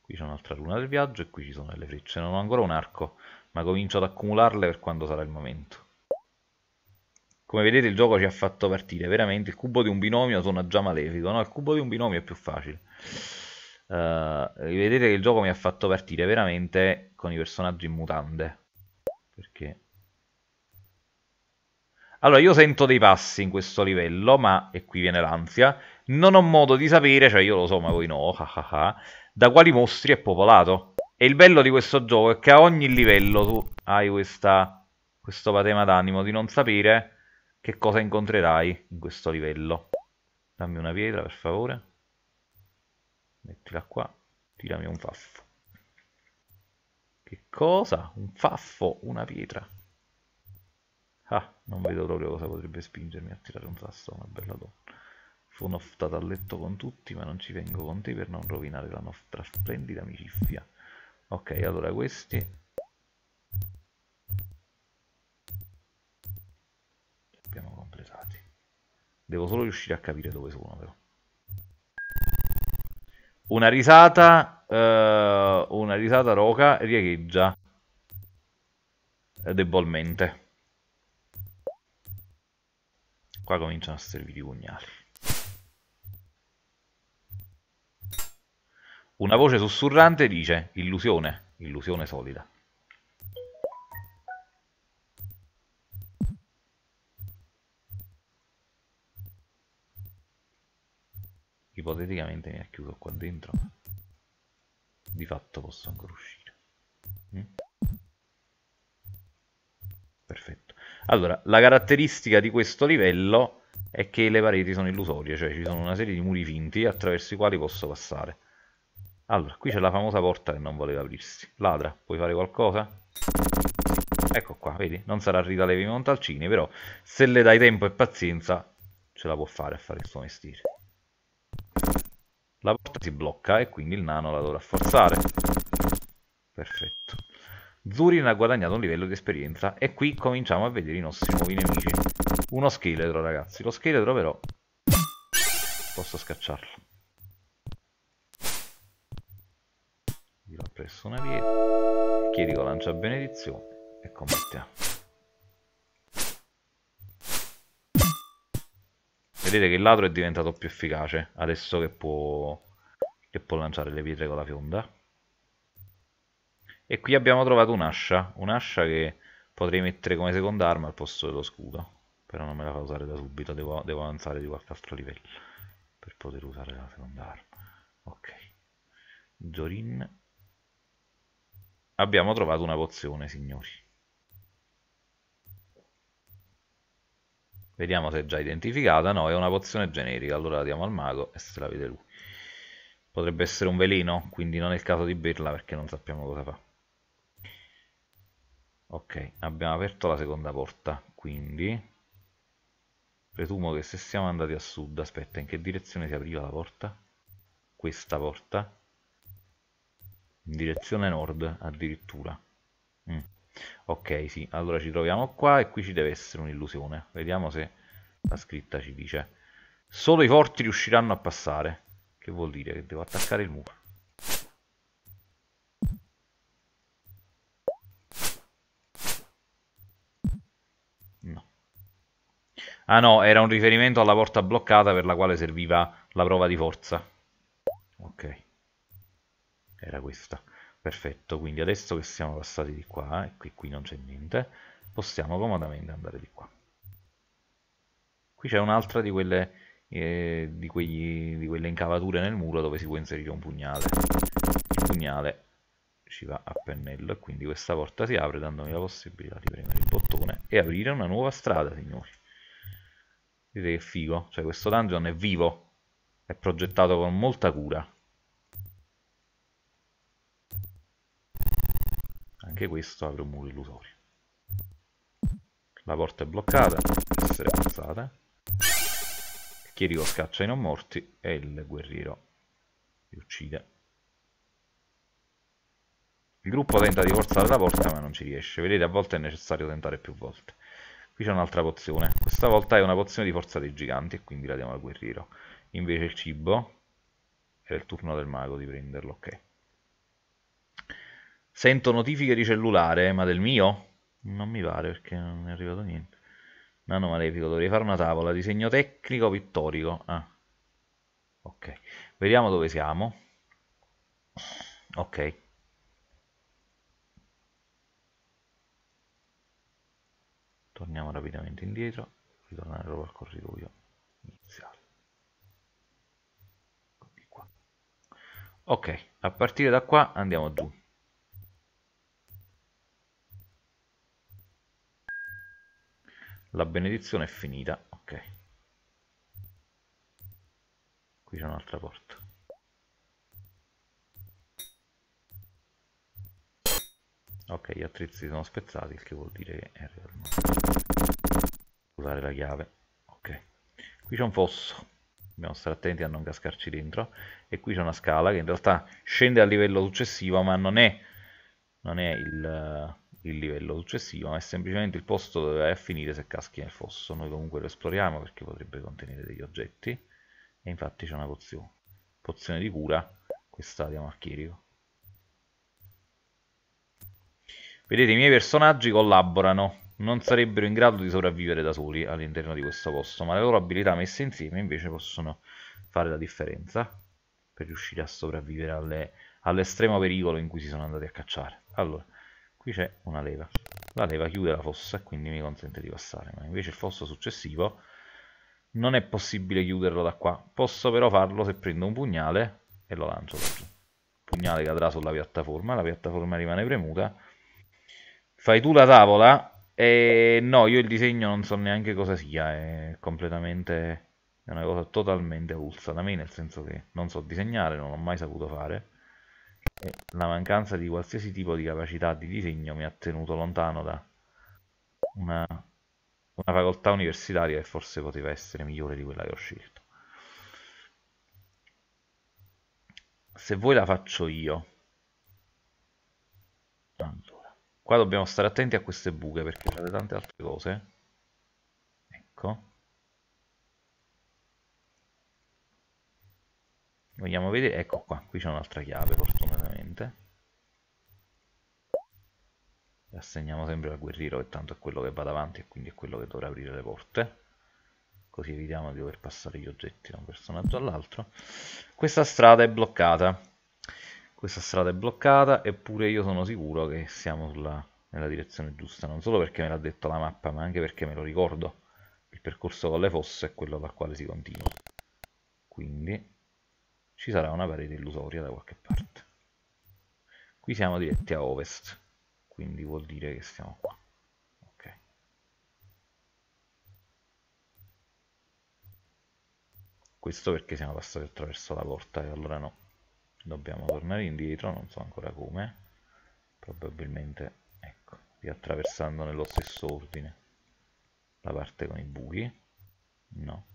Qui c'è un'altra luna del viaggio e qui ci sono delle frecce. Non ho ancora un arco ma comincio ad accumularle per quando sarà il momento. Come vedete il gioco ci ha fatto partire. Veramente il cubo di un binomio suona già malefico no? il cubo di un binomio è più facile. Uh, vedete che il gioco mi ha fatto partire veramente con i personaggi in mutande perché? Allora io sento dei passi in questo livello ma e qui viene l'ansia non ho modo di sapere cioè io lo so ma voi no da quali mostri è popolato. E il bello di questo gioco è che a ogni livello tu hai questa, questo patema d'animo di non sapere che cosa incontrerai in questo livello. Dammi una pietra per favore. Mettila qua tirami un faffo che cosa? Un faffo, una pietra. Ah, non vedo proprio cosa potrebbe spingermi a tirare un sasso, una bella donna. Sono stata a letto con tutti, ma non ci vengo con te per non rovinare la nostra splendida amicizia. Ok, allora questi... Li abbiamo completati. Devo solo riuscire a capire dove sono, però. Una risata, uh, una risata roca riecheggia debolmente. Qua cominciano a servire i pugnali. Una voce sussurrante dice illusione, illusione solida. Ipoteticamente mi ha chiuso qua dentro, ma di fatto posso ancora uscire. Mm? Perfetto. Allora, la caratteristica di questo livello è che le pareti sono illusorie, cioè ci sono una serie di muri finti attraverso i quali posso passare. Allora, qui c'è la famosa porta che non voleva aprirsi. Ladra, puoi fare qualcosa? Ecco qua, vedi? Non sarà Rita Levi Montalcini, però se le dai tempo e pazienza ce la può fare a fare il suo mestiere. La porta si blocca e quindi il nano la dovrà forzare. Perfetto. Zurin ha guadagnato un livello di esperienza e qui cominciamo a vedere i nostri nuovi nemici. Uno scheletro, ragazzi. Lo scheletro però posso scacciarlo. Gli do presso una pietra. Chierico lancia benedizione e combattiamo. Vedete che il ladro è diventato più efficace adesso che può, che può lanciare le pietre con la fionda. E qui abbiamo trovato un'ascia, un'ascia che potrei mettere come seconda arma al posto dello scudo. Però non me la fa usare da subito, devo, devo avanzare di qualche altro livello per poter usare la seconda arma. Ok. Zorin. Abbiamo trovato una pozione, signori. Vediamo se è già identificata. No, è una pozione generica. Allora la diamo al mago e se la vede lui. Potrebbe essere un veleno, quindi non è il caso di berla perché non sappiamo cosa fa. Ok, abbiamo aperto la seconda porta, quindi presumo che se siamo andati a sud, aspetta, in che direzione si apriva la porta? Questa porta? In direzione nord addirittura. Mm. Ok, sì, allora ci troviamo qua e qui ci deve essere un'illusione. Vediamo se la scritta ci dice. Solo i forti riusciranno a passare. Che vuol dire? Che devo attaccare il muro. Ah no, era un riferimento alla porta bloccata per la quale serviva la prova di forza. Ok. Era questa. Perfetto, quindi adesso che siamo passati di qua, e qui, qui non c'è niente, possiamo comodamente andare di qua. Qui c'è un'altra di eh, di, di quelle incavature nel muro dove si può inserire un pugnale. Il pugnale ci va a pennello e quindi questa porta si apre dandomi la possibilità di premere il bottone e aprire una nuova strada, signori. Vedete che figo, cioè questo dungeon è vivo, è progettato con molta cura. Anche questo apre un muro illusorio. La porta è bloccata, può essere forzata. Il scaccia i non morti e il guerriero li uccide. Il gruppo tenta di forzare la porta ma non ci riesce. Vedete, a volte è necessario tentare più volte. Qui c'è un'altra pozione. Questa volta è una pozione di forza dei giganti e quindi la diamo al guerriero. Invece il cibo è il turno del mago di prenderlo, ok. Sento notifiche di cellulare, ma del mio? Non mi pare perché non è arrivato niente. Nano malefico, dovrei fare una tavola. Disegno tecnico pittorico. Ah. Ok. Vediamo dove siamo. Ok. torniamo rapidamente indietro ritornare proprio al corridoio iniziale ok a partire da qua andiamo giù la benedizione è finita ok. Qui c'è un'altra porta. Ok gli attrezzi sono spezzati il che vuol dire che è realmente usare la chiave ok. Qui c'è un fosso. Dobbiamo stare attenti a non cascarci dentro. E qui c'è una scala che in realtà scende al livello successivo ma non è, non è il, il, livello successivo ma è semplicemente il posto dove vai a finire se caschi nel fosso noi comunque lo esploriamo perché potrebbe contenere degli oggetti e infatti c'è una pozione pozione di cura questa diamo al chierico Vedete, i miei personaggi collaborano, non sarebbero in grado di sopravvivere da soli all'interno di questo posto, ma le loro abilità messe insieme invece possono fare la differenza. per riuscire a sopravvivere alle, all'estremo pericolo in cui si sono andati a cacciare. Allora, qui c'è una leva. La leva chiude la fossa e quindi mi consente di passare, ma invece il fosso successivo non è possibile chiuderlo da qua. Posso però farlo se prendo un pugnale e lo lancio da giù. Il pugnale cadrà sulla piattaforma, la piattaforma rimane premuta. Fai tu la tavola e no, io il disegno non so neanche cosa sia, è completamente... è una cosa totalmente avulsa da me, nel senso che non so disegnare, non ho mai saputo fare. E la mancanza di qualsiasi tipo di capacità di disegno mi ha tenuto lontano da una una facoltà universitaria che forse poteva essere migliore di quella che ho scelto. Se voi la faccio io, allora, qua dobbiamo stare attenti a queste buche perché fate tante altre cose. Ecco. Vogliamo vedere? Ecco qua, qui c'è un'altra chiave fortunatamente e assegniamo sempre al guerriero che tanto è quello che va davanti e quindi è quello che dovrà aprire le porte. Così evitiamo di dover passare gli oggetti da un personaggio all'altro. Questa strada è bloccata. Questa strada è bloccata eppure io sono sicuro che siamo sulla, nella direzione giusta. Non solo perché me l'ha detto la mappa ma anche perché me lo ricordo. Il percorso con le fosse è quello dal quale si continua. Quindi ci sarà una parete illusoria da qualche parte. Qui siamo diretti a ovest quindi vuol dire che siamo qua. Ok. Questo perché siamo passati attraverso la porta e allora no. Dobbiamo tornare indietro non so ancora come. Probabilmente ecco riattraversando nello stesso ordine. La parte con i buchi? No.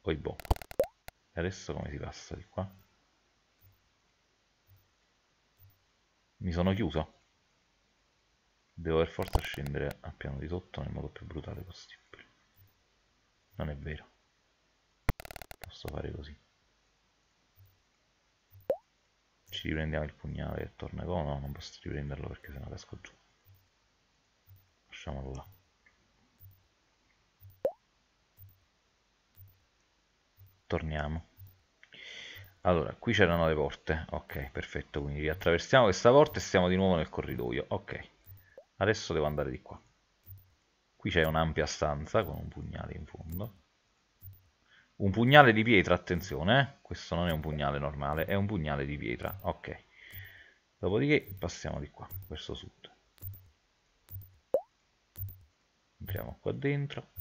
Poi boh e adesso come si passa di qua? Mi sono chiuso? Devo per forza scendere al piano di sotto nel modo più brutale possibile. Non è vero. Posso fare così. Ci riprendiamo il pugnale e torna con... No, non posso riprenderlo perché sennò casco giù. Lasciamolo là. Torniamo. Allora qui c'erano le porte. Ok perfetto quindi riattraversiamo questa porta e siamo di nuovo nel corridoio. Ok adesso devo andare di qua. Qui c'è un'ampia stanza con un pugnale in fondo. Un pugnale di pietra attenzione eh? questo non è un pugnale normale è un pugnale di pietra. Ok. Dopodiché passiamo di qua verso sud. Entriamo qua dentro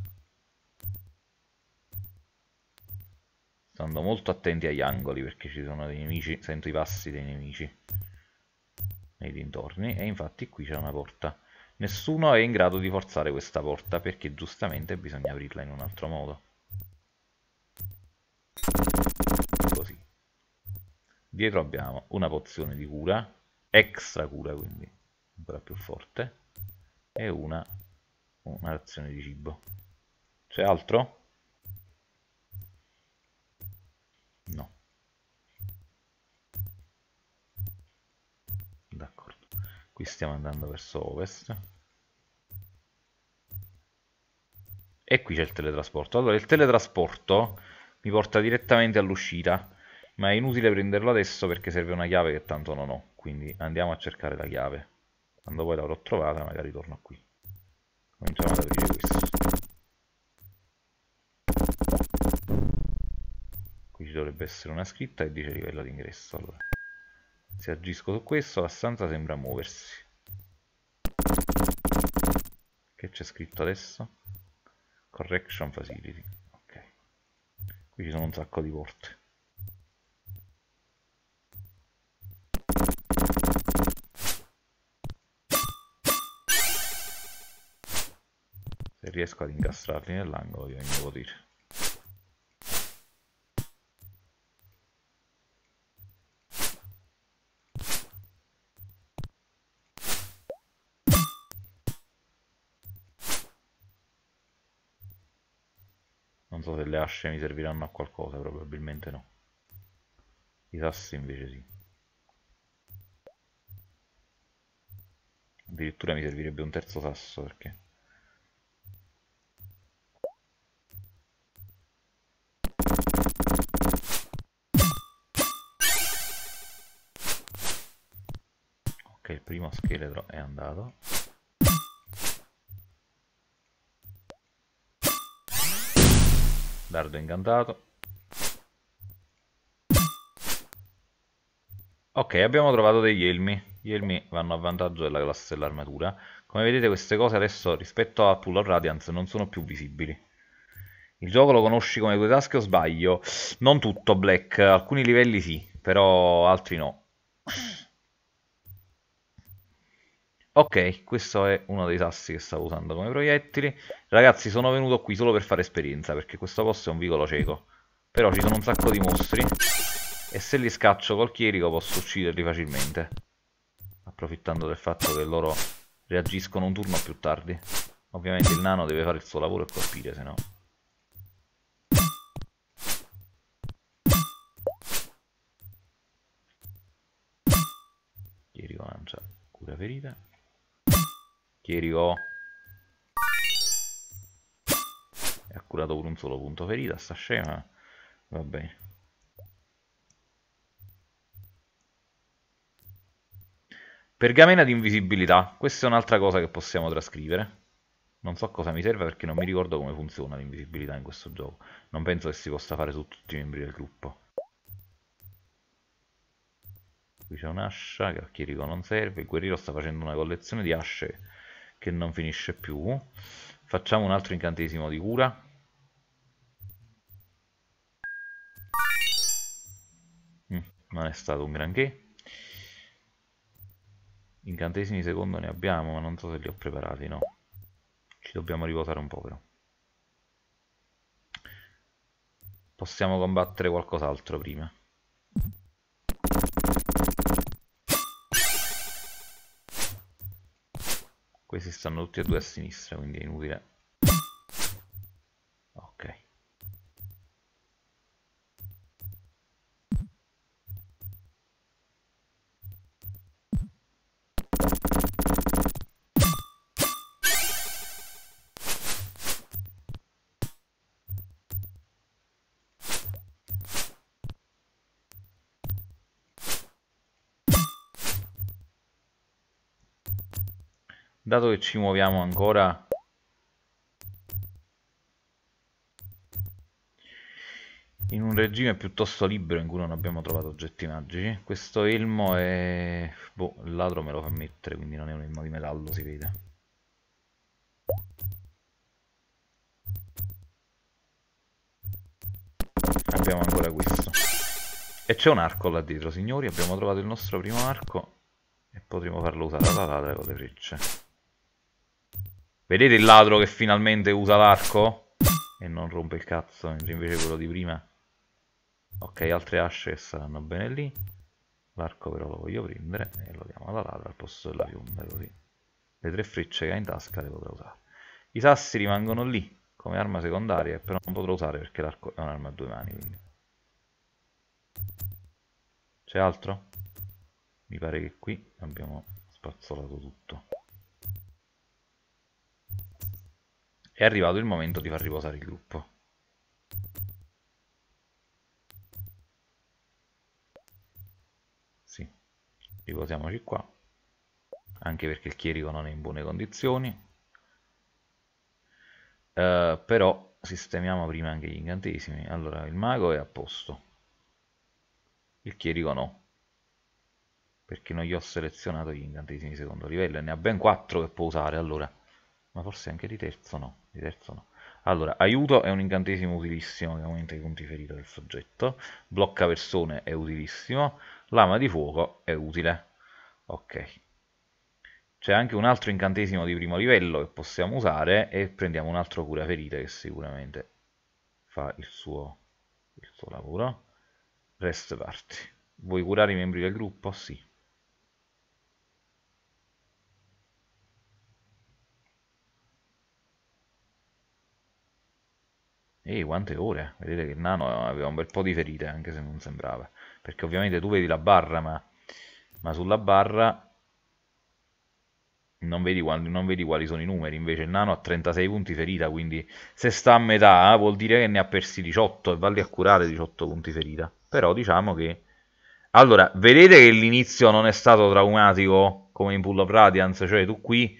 stando molto attenti agli angoli perché ci sono dei nemici, sento i passi dei nemici nei dintorni e infatti qui c'è una porta. Nessuno è in grado di forzare questa porta perché giustamente bisogna aprirla in un altro modo. Così. Dietro abbiamo una pozione di cura, extra cura quindi ancora più forte, e una, razione di cibo. C'è altro? No. D'accordo. Qui stiamo andando verso ovest. E qui c'è il teletrasporto. Allora, il teletrasporto mi porta direttamente all'uscita, ma è inutile prenderlo adesso perché serve una chiave che tanto non ho. Quindi andiamo a cercare la chiave. Quando poi l'avrò trovata magari torno qui. Cominciamo ad aprire questo. Dovrebbe essere una scritta e dice livello d'ingresso allora. Se agisco su questo la stanza sembra muoversi. Che c'è scritto adesso? correction facility ok. Qui ci sono un sacco di porte. Se riesco ad incastrarli nell'angolo vi devo dire asce mi serviranno a qualcosa, probabilmente no. I sassi invece sì. Addirittura mi servirebbe un terzo sasso perché... Ok, il primo scheletro è andato. Dardo incantato. Ok, abbiamo trovato degli elmi. Gli elmi vanno a vantaggio della classe dell'armatura. Come vedete queste cose adesso rispetto a Pull of Radiance non sono più visibili. Il gioco lo conosci come due tasche o sbaglio? Non tutto, Black. Alcuni livelli sì, però altri no. Ok, questo è uno dei sassi che stavo usando come proiettili. Ragazzi, sono venuto qui solo per fare esperienza, perché questo posto è un vicolo cieco. Però ci sono un sacco di mostri, e se li scaccio col chierico posso ucciderli facilmente. Approfittando del fatto che loro reagiscono un turno più tardi. Ovviamente il nano deve fare il suo lavoro e colpire, se no... Chierico lancia cura ferita. Chierico e ha curato pure un solo punto ferita sta scema. Va bene. Pergamena di invisibilità. Questa è un'altra cosa che possiamo trascrivere. Non so cosa mi serve perché non mi ricordo come funziona l'invisibilità in questo gioco. Non penso che si possa fare su tutti i membri del gruppo. Qui c'è un'ascia che al chierico non serve. Il guerriero sta facendo una collezione di asce che non finisce più. Facciamo un altro incantesimo di cura. Mm, non è stato un granché. Incantesimi secondo ne abbiamo ma non so se li ho preparati no. Ci dobbiamo riposare un po' però. Possiamo combattere qualcos'altro prima Questi stanno tutti e due a sinistra, quindi è inutile. Dato che ci muoviamo ancora. In un regime piuttosto libero in cui non abbiamo trovato oggetti magici. Questo elmo è... boh, il ladro me lo fa mettere quindi non è un elmo di metallo si vede. Abbiamo ancora questo. E c'è un arco là dietro signori. Abbiamo trovato il nostro primo arco e potremo farlo usare alla ladra con le frecce Vedete il ladro che finalmente usa l'arco? E non rompe il cazzo, mentre invece quello di prima. Ok, altre asce saranno bene lì. L'arco però lo voglio prendere e lo diamo alla ladra al posto della fionda, così. Le tre frecce che ha in tasca le potrò usare. I sassi rimangono lì, come arma secondaria, però non potrò usare perché l'arco è un'arma a due mani, quindi. C'è altro? Mi pare che qui abbiamo spazzolato tutto. È arrivato il momento di far riposare il gruppo. Sì, riposiamoci qua. Anche perché il chierico non è in buone condizioni. Uh, però sistemiamo prima anche gli incantesimi. Allora, il mago è a posto. Il chierico no. Perché non gli ho selezionato gli incantesimi di secondo livello. Ne ha ben 4 che può usare, allora ma forse anche di terzo no, di terzo no. Allora, aiuto è un incantesimo utilissimo che aumenta i punti ferita del soggetto, blocca persone è utilissimo, lama di fuoco è utile. Ok. C'è anche un altro incantesimo di primo livello che possiamo usare e prendiamo un altro cura ferite che sicuramente fa il suo, il suo lavoro. Rest party. Vuoi curare i membri del gruppo? Sì. Ehi, quante ore? Vedete che il nano aveva un bel po' di ferite, anche se non sembrava. Perché ovviamente tu vedi la barra, ma, ma sulla barra non vedi, quali, non vedi, quali, sono i numeri. Invece il nano ha 36 punti ferita, quindi se sta a metà vuol dire che ne ha persi 18 e valli a curare 18 punti ferita. Però diciamo che... Allora, vedete che l'inizio non è stato traumatico? come in Pull of Radiance, cioè tu qui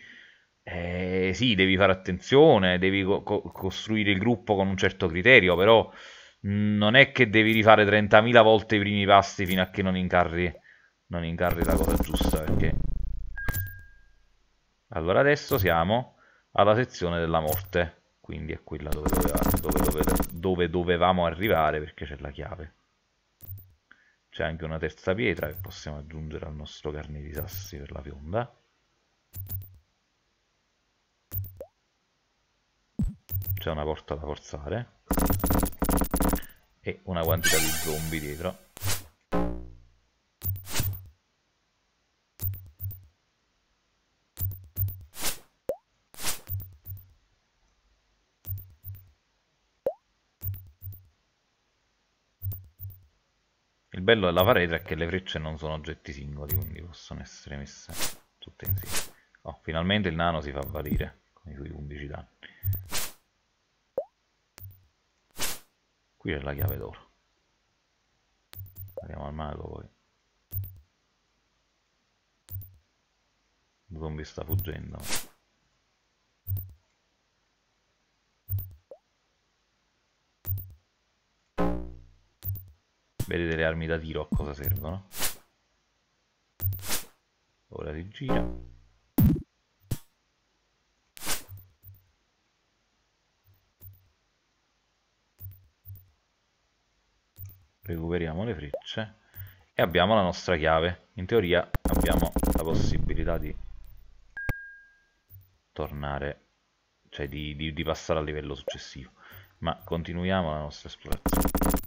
eh, sì, devi fare attenzione, devi co costruire il gruppo con un certo criterio, però non è che devi rifare 30.000 volte i primi passi fino a che non incarri, non incarri la cosa giusta, perché... Allora adesso siamo alla sezione della morte, quindi è quella dove, doveva, dove, dove, dove dovevamo arrivare perché c'è la chiave. C'è anche una terza pietra che possiamo aggiungere al nostro carne di sassi per la fionda. C'è una porta da forzare. E una quantità di zombie dietro. Il bello della parete è che le frecce non sono oggetti singoli, quindi possono essere messe tutte insieme. Oh, finalmente il nano si fa valere con i suoi 11 danni. Qui è la chiave d'oro. Andiamo al mago poi. Il zombie sta fuggendo. Vedete le armi da tiro a cosa servono. Ora si gira. Recuperiamo le frecce e abbiamo la nostra chiave. In teoria abbiamo la possibilità di tornare, cioè di, di, di passare al livello successivo. Ma continuiamo la nostra esplorazione.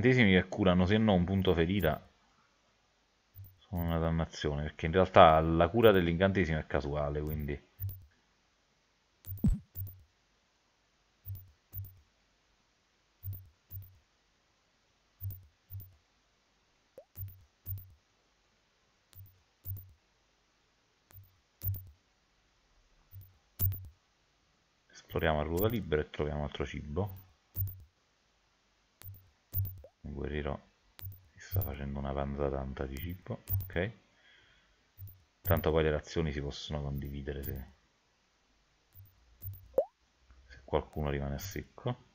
Incantesimi che curano se no un punto ferita sono una dannazione, perché in realtà la cura dell'incantesimo è casuale, quindi... Esploriamo a ruota libera e troviamo altro cibo sta facendo una panza tanta di cibo ok? Tanto poi le razioni si possono condividere se, se qualcuno rimane a secco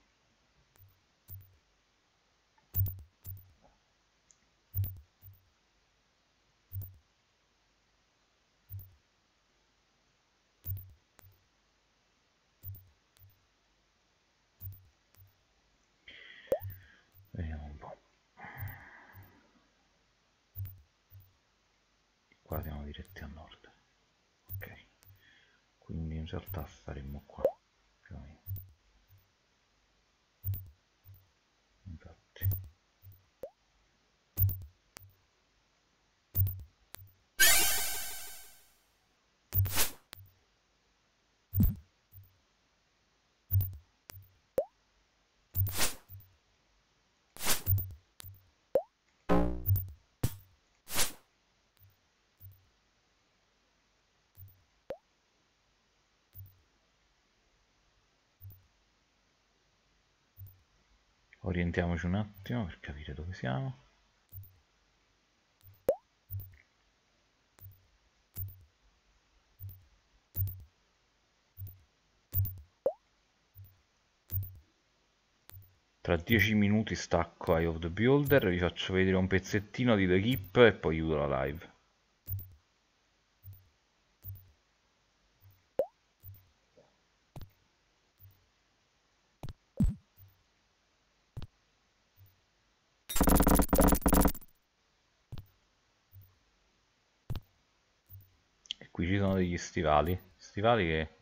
orientiamoci un attimo per capire dove siamo. Tra 10 minuti stacco Eye of the Beholder vi faccio vedere un pezzettino di The Keep e poi chiudo la live qui ci sono degli stivali stivali che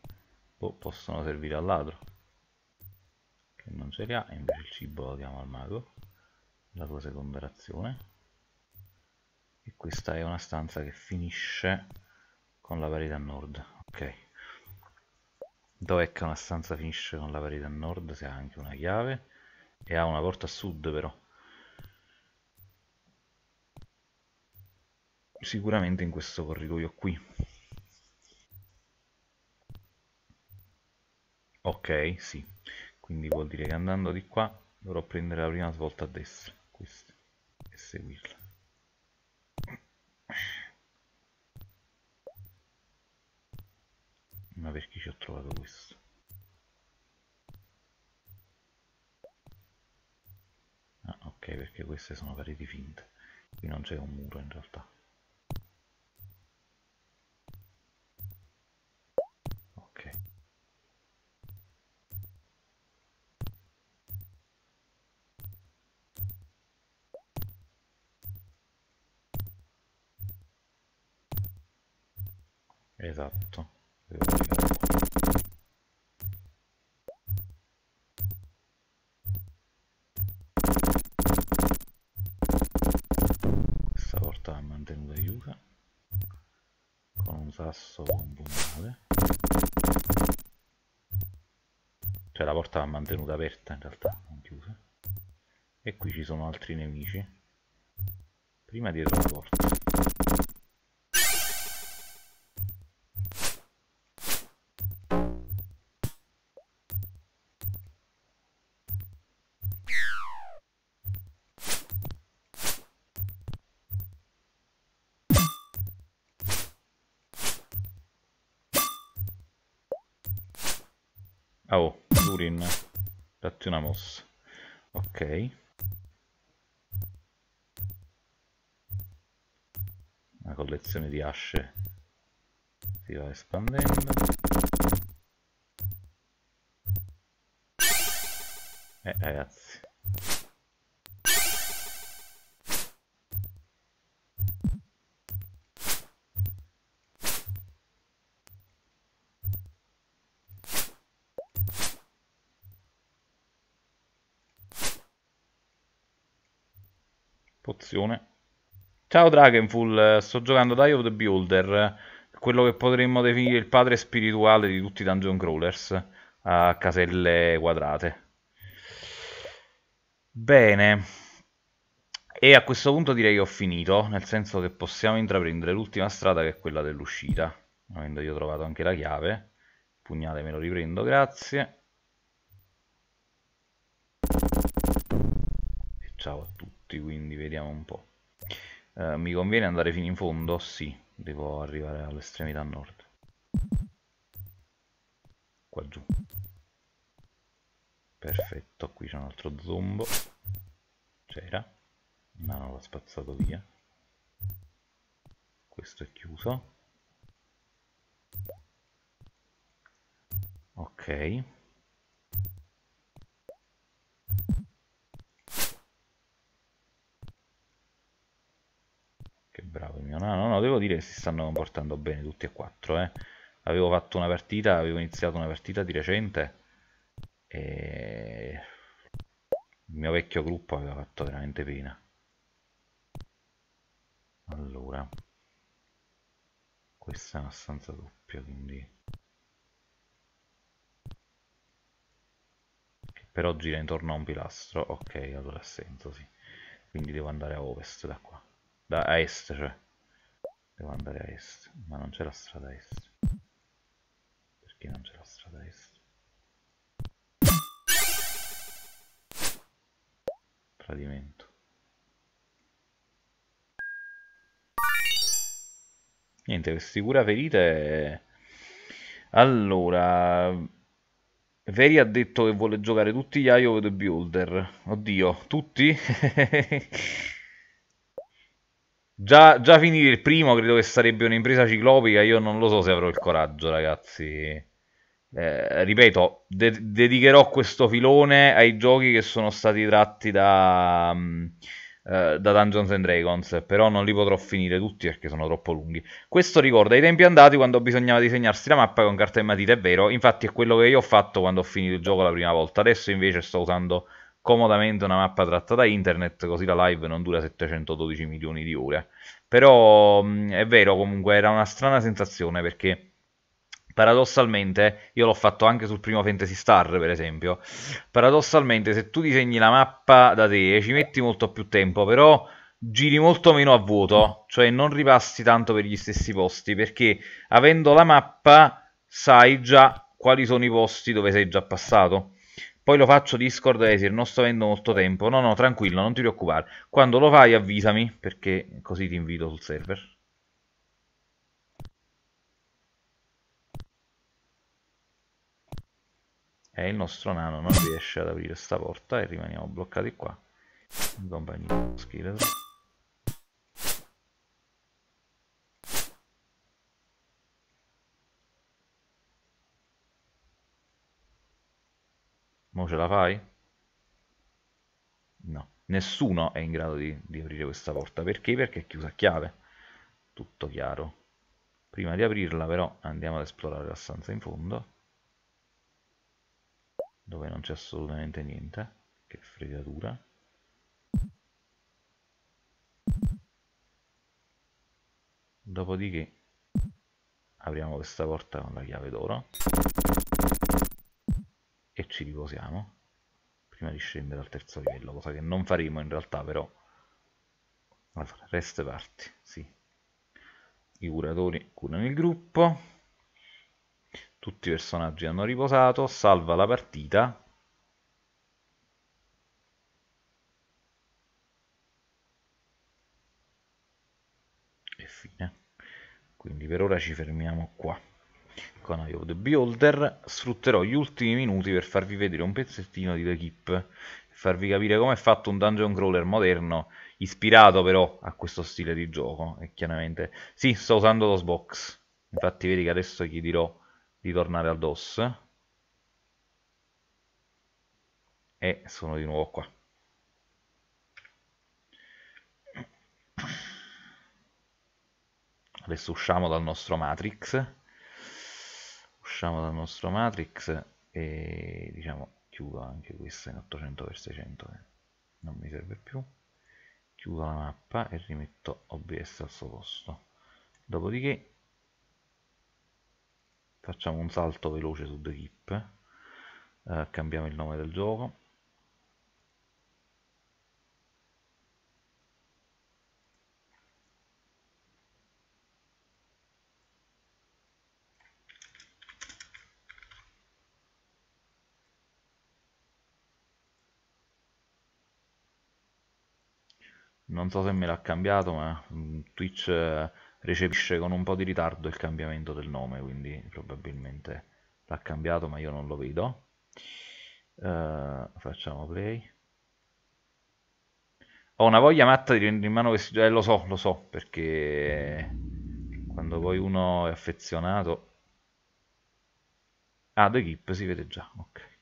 boh, possono servire al ladro che non ce li ha invece il cibo lo diamo al mago la tua seconda razione e questa è una stanza che finisce con la parete a nord ok Dov'è che una stanza finisce con la parete a nord? Se ha anche una chiave. E ha una porta a sud però. Sicuramente in questo corridoio qui. Ok, sì. Quindi vuol dire che andando di qua dovrò prendere la prima svolta a destra. Questa. E seguirla. Ma perché ci ho trovato questo? Ah, ok, perché queste sono pareti finte. Qui non c'è un muro in realtà. Esatto. Questa va mantenuta chiusa con un sasso comunale. Cioè la porta va mantenuta aperta in realtà, non chiusa. E qui ci sono altri nemici. Prima dietro la porta. Di asce si va espandendo. Eh ragazzi. Ciao Dragonful, sto giocando Die of the Beholder, quello che potremmo definire il padre spirituale di tutti i dungeon crawlers a caselle quadrate. Bene. E a questo punto direi che ho finito, nel senso che possiamo intraprendere l'ultima strada che è quella dell'uscita, avendo io trovato anche la chiave. Il pugnale me lo riprendo, grazie. E ciao a tutti, quindi vediamo un po'. Uh, mi conviene andare fino in fondo? Sì, devo arrivare all'estremità nord. Qua giù. Perfetto, qui c'è un altro zombo. C'era. Ma non l'ho spazzato via. Questo è chiuso. Ok. Che bravo il mio nano. No, devo dire che si stanno comportando bene tutti e quattro, eh. Avevo fatto una partita, avevo iniziato una partita di recente e il mio vecchio gruppo aveva fatto veramente pena. Allora, questa è una stanza doppia, quindi... Però gira intorno a un pilastro. Ok, allora ha senso, sì. Quindi devo andare a ovest da qua. Da, est, cioè. Devo andare a est, ma non c'è la strada est. Perché non c'è la strada est? Tradimento. Niente, queste cura ferite... Allora... Veri ha detto che vuole giocare tutti gli of the Beholder. Oddio, tutti? già, già finire il primo credo che sarebbe un'impresa ciclopica. Io non lo so se avrò il coraggio, ragazzi. Eh, ripeto, de dedicherò questo filone ai giochi che sono stati tratti da, um, uh, da Dungeons and Dragons, però non li potrò finire tutti perché sono troppo lunghi. Questo ricorda i tempi andati quando bisognava disegnarsi la mappa con carta e matita, è vero, infatti è quello che io ho fatto quando ho finito il gioco la prima volta, adesso invece sto usando comodamente una mappa tratta da internet, così la live non dura 712 milioni di ore. Però um, è vero, comunque era una strana sensazione perché Paradossalmente, io l'ho fatto anche sul primo Fantasy Star, per esempio. Paradossalmente, se tu disegni la mappa da te, ci metti molto più tempo, però giri molto meno a vuoto, cioè non ripassi tanto per gli stessi posti, perché avendo la mappa sai già quali sono i posti dove sei già passato. Poi lo faccio Discord Esir, non sto avendo molto tempo. No, no, tranquillo, non ti preoccupare. Quando lo fai avvisami, perché così ti invito sul server. E il nostro nano non riesce ad aprire sta porta e rimaniamo bloccati qua. In compagnia scheletro. Mo ce la fai? No, nessuno è in grado di, di aprire questa porta. Perché? Perché è chiusa a chiave. Tutto chiaro. Prima di aprirla però andiamo ad esplorare la stanza in fondo. Dove non c'è assolutamente niente. Che fregatura. Dopodiché apriamo questa porta con la chiave d'oro ci riposiamo prima di scendere al terzo livello, cosa che non faremo in realtà però. Allora, rest parti, sì. I curatori curano il gruppo, tutti i personaggi hanno riposato, salva la partita. E fine. Quindi per ora ci fermiamo qua con Eye of the Beholder sfrutterò gli ultimi minuti per farvi vedere un pezzettino di The Keep e farvi capire come è fatto un dungeon crawler moderno ispirato però a questo stile di gioco e chiaramente sì sto usando lo Sbox infatti vedi che adesso gli dirò di tornare al DOS. E sono di nuovo qua. Adesso usciamo dal nostro Matrix usciamo dal nostro matrix e diciamo chiudo anche questa in 800x600 eh. non mi serve più. Chiudo la mappa e rimetto OBS al suo posto. Dopodiché facciamo un salto veloce su The Keep eh, cambiamo il nome del gioco non so se me l'ha cambiato ma mm, Twitch eh, recepisce con un po' di ritardo il cambiamento del nome quindi probabilmente l'ha cambiato ma io non lo vedo. Uh, facciamo play. Ho una voglia matta di prendere in mano questi eh, lo so lo so perché quando poi uno è affezionato. Ah The Keep si vede già ok.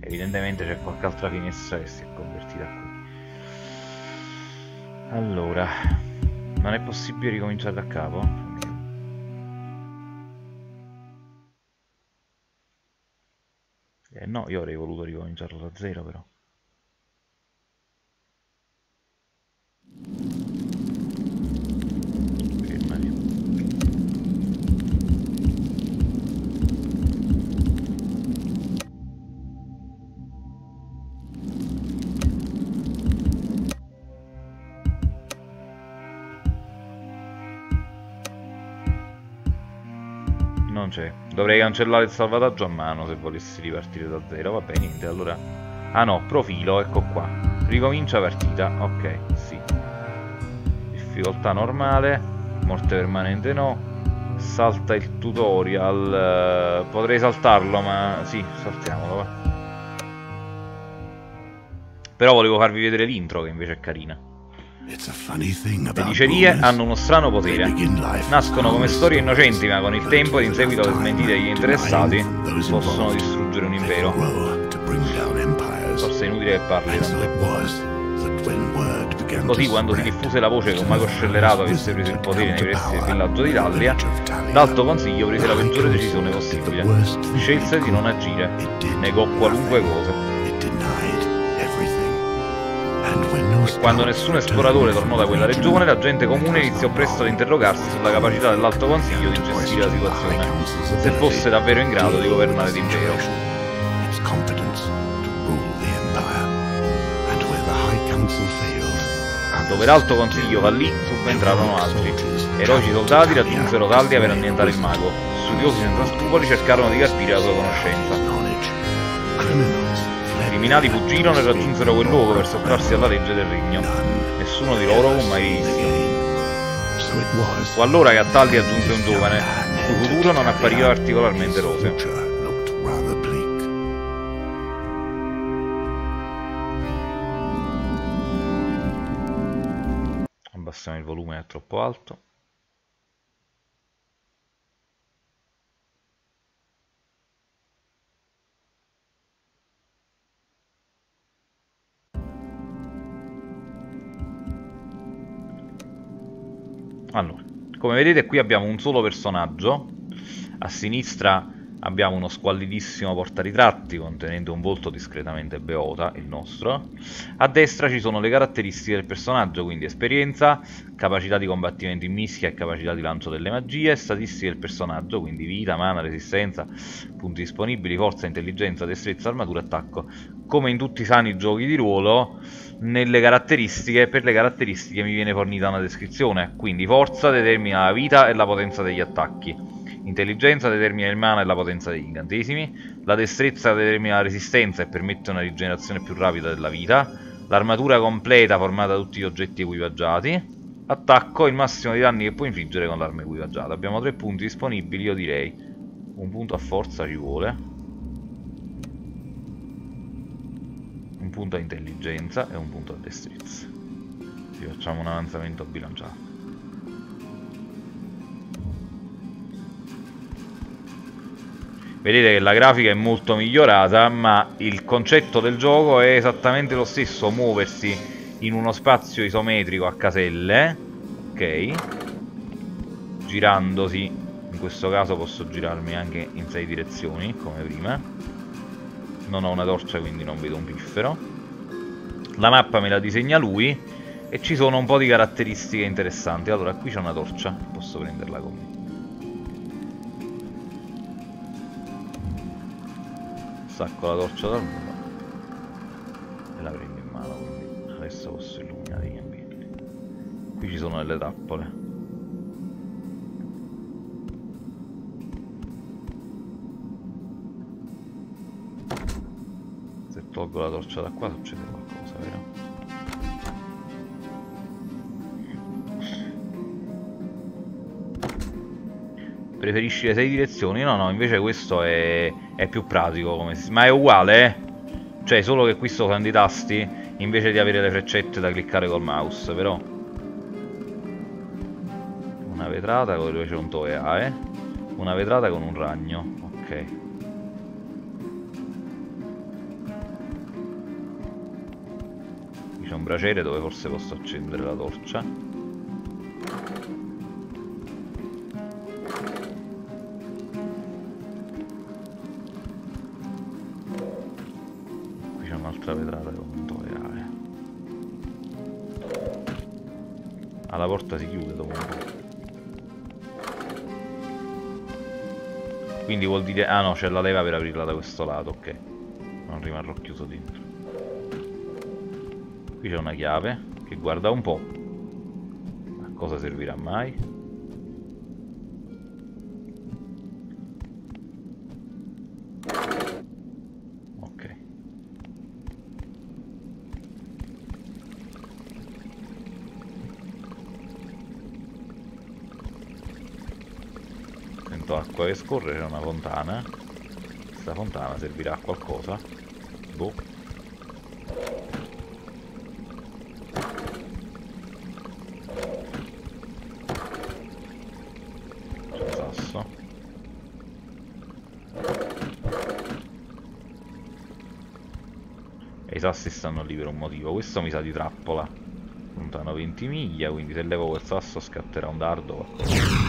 Evidentemente c'è qualche altra finestra che si è convertita qui allora, non è possibile ricominciare da capo? Eh no, io avrei voluto ricominciarlo da zero però. C'è. Dovrei cancellare il salvataggio a mano se volessi ripartire da zero. Vabbè, niente, allora... Ah no, profilo, ecco qua. Ricomincia partita, ok, sì. Difficoltà normale, morte permanente no. Salta il tutorial. Potrei saltarlo, ma sì, saltiamolo, va. Però volevo farvi vedere l'intro che invece è carina. Le dicerie hanno uno strano potere. Nascono come storie innocenti, ma con il tempo ed in seguito alle smentite degli interessati possono distruggere un impero. Forse è inutile che parli Così quando si diffuse la voce che un mago scellerato avesse preso il potere nei pressi del villaggio di Dallia, l'Alto Consiglio prese la peggiore decisione possibile. Scelse di non agire, negò qualunque cosa quando nessun esploratore tornò da quella regione, la gente comune iniziò presto ad interrogarsi sulla capacità dell'Alto Consiglio di gestire la situazione, se fosse davvero in grado di governare l'impero. failed, Dove l'Alto Consiglio fallì, subentrarono altri. Eroici soldati raggiunsero Taldia per annientare il mago. Studiosi senza scrupoli cercarono di carpire la sua conoscenza. Criminali fuggirono e raggiunsero quel luogo per sottrarsi alla legge del regno. Nessuno di loro fu mai was Fu allora che a Taldia giunse un giovane, il cui futuro non appariva particolarmente roseo. Abbassiamo il volume, è troppo alto. Allora, come vedete qui abbiamo un solo personaggio. A sinistra abbiamo uno squallidissimo portaritratti contenente un volto discretamente beota, il nostro. A destra ci sono le caratteristiche del personaggio, quindi esperienza, capacità di combattimento in mischia e capacità di lancio delle magie, statistiche del personaggio, quindi vita, mana, resistenza, punti disponibili, forza, intelligenza, destrezza, armatura, attacco. Come in tutti i sani giochi di ruolo, nelle caratteristiche, per le caratteristiche mi viene fornita una descrizione, quindi forza determina la vita e la potenza degli attacchi. Intelligenza determina il mana e la potenza degli incantesimi, la destrezza determina la resistenza e permette una rigenerazione più rapida della vita, l'armatura completa formata da tutti gli oggetti equipaggiati, attacco il massimo di danni che può infliggere con l'arma equipaggiata. Abbiamo tre punti disponibili, io direi. Un punto a forza ci vuole, punto a intelligenza e un punto a destrezza. Ci facciamo un avanzamento bilanciato. Vedete che la grafica è molto migliorata, ma il concetto del gioco è esattamente lo stesso, muoversi in uno spazio isometrico a caselle, ok? Girandosi, in questo caso posso girarmi anche in sei direzioni, come prima. Non ho una torcia quindi non vedo un piffero. La mappa me la disegna lui e ci sono un po' di caratteristiche interessanti. Allora, qui c'è una torcia, posso prenderla con me. Stacco la torcia dal muro e la prendo in mano, quindi adesso posso illuminare gli ambienti. Qui ci sono delle trappole. Se tolgo la torcia da qua succede qualcosa, Preferisci le sei direzioni? No, no, invece questo è, è più pratico come si... Ma è uguale, eh? Cioè, solo che qui sto usando i tasti invece di avere le freccette da cliccare col mouse, però... Una vetrata dove c'è un toea, eh? Una vetrata con un ragno, ok. Qui c'è un braciere dove forse posso accendere la torcia. Quindi vuol dire... Ah no, c'è la leva per aprirla da questo lato, ok. Non rimarrò chiuso dentro. Qui c'è una chiave che guarda un po'. A cosa servirà mai? Acqua che scorre, c'è una fontana. Questa fontana servirà a qualcosa? Boh. Sasso. E i sassi stanno lì per un motivo. Questo mi sa di trappola. Lontano 20 miglia, quindi se levo quel sasso scatterà un dardo.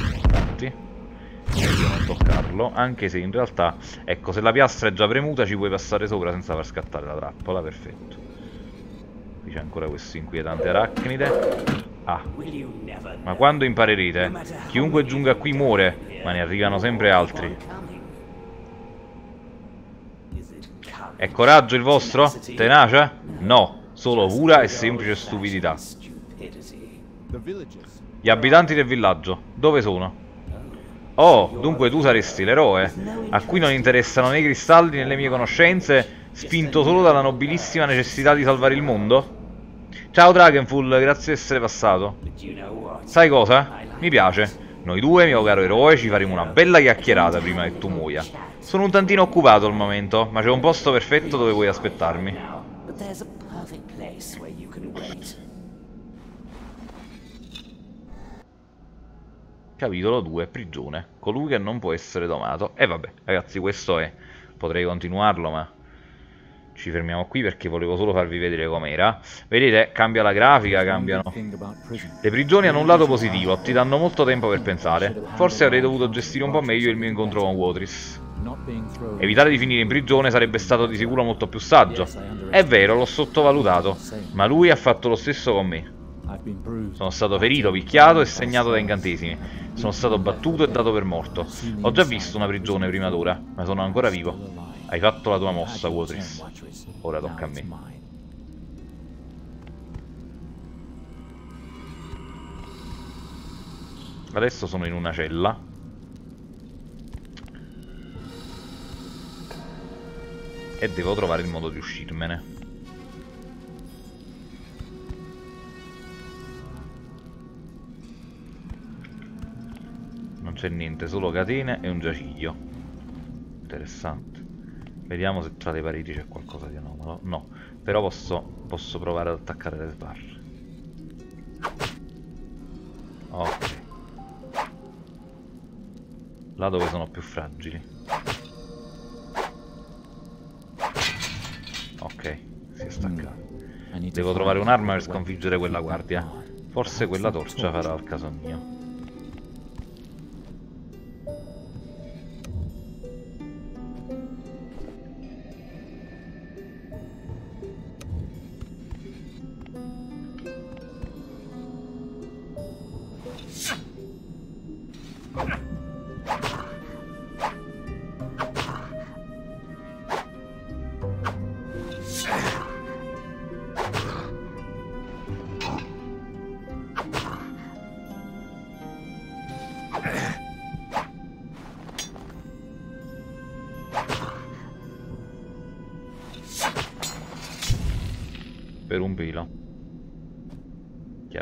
Toccarlo. Anche se in realtà, ecco, se la piastra è già premuta ci puoi passare sopra senza far scattare la trappola. Perfetto. Qui c'è ancora questo inquietante arachnide. Ah. Ma quando imparerete? Chiunque giunga qui muore, ma ne arrivano sempre altri. È coraggio il vostro? Tenacia? No, solo pura e semplice stupidità. Gli abitanti del villaggio, dove sono? Oh, dunque tu saresti l'eroe, a cui non interessano né i cristalli né le mie conoscenze, spinto solo dalla nobilissima necessità di salvare il mondo? Ciao Dragonful, grazie di essere passato. Sai cosa? Mi piace. Noi due, mio caro eroe, ci faremo una bella chiacchierata prima che tu muoia. Sono un tantino occupato al momento, ma c'è un posto perfetto dove puoi aspettarmi. Capitolo 2, prigione. Colui che non può essere domato. E vabbè, ragazzi, questo è... Potrei continuarlo, ma ci fermiamo qui perché volevo solo farvi vedere com'era. Vedete, cambia la grafica, cambiano. Le prigioni hanno un lato positivo, ti danno molto tempo per pensare. Forse avrei dovuto gestire un po' meglio il mio incontro con Watris. Evitare di finire in prigione sarebbe stato di sicuro molto più saggio. È vero, l'ho sottovalutato, ma lui ha fatto lo stesso con me. Sono stato ferito, picchiato e segnato da incantesimi. Sono stato battuto e dato per morto. Ho già visto una prigione prima d'ora, ma sono ancora vivo. Hai fatto la tua mossa, Watris. Ora tocca a me. Adesso sono in una cella. E devo trovare il modo di uscirmene. Non c'è niente, solo catene e un giaciglio. Interessante. Vediamo se tra le pareti c'è qualcosa di anomalo. No, però posso, posso provare ad attaccare le sbarre. Ok. Là dove sono più fragili. Ok, si è staccato. Devo trovare un'arma per sconfiggere quella guardia. Forse quella torcia farà il caso mio.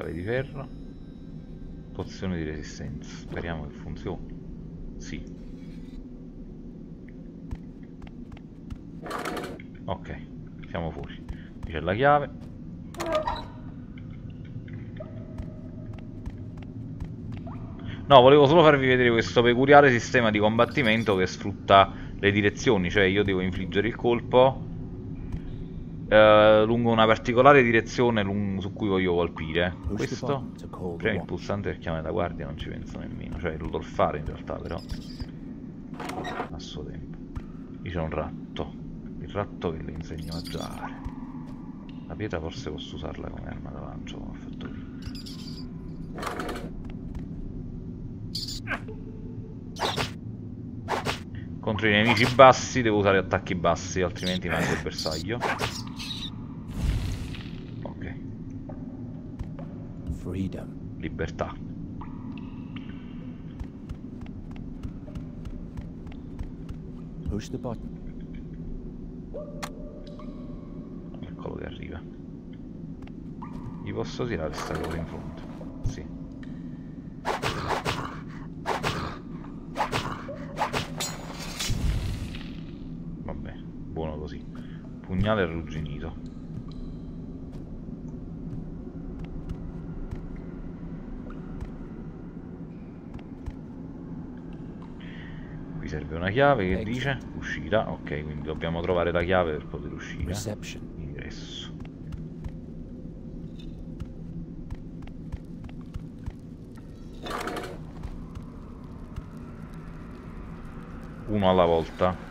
Chiave di ferro. Pozione di resistenza. Speriamo che funzioni. Sì. Ok siamo fuori. Qui c'è la chiave. No volevo solo farvi vedere questo peculiare sistema di combattimento che sfrutta le direzioni cioè io devo infliggere il colpo eh, lungo una particolare direzione su cui voglio colpire. Questo prima il pulsante per chiamare la guardia, non ci penso nemmeno. Cioè, lo fare in realtà, però. A suo tempo. Qui c'è un ratto. Il ratto che le insegno a giare. La pietra forse posso usarla come arma da lancio, come ho fatto qui. Contro i nemici bassi devo usare attacchi bassi, altrimenti manco il bersaglio. Freedom. Libertà. Push the button. Eccolo che arriva. Gli posso tirare sta cosa in fondo? Sì. Vabbè, buono così. Pugnale arrugginito. serve una chiave che dice uscita, ok, quindi dobbiamo trovare la chiave per poter uscire. Ingresso. Uno alla volta.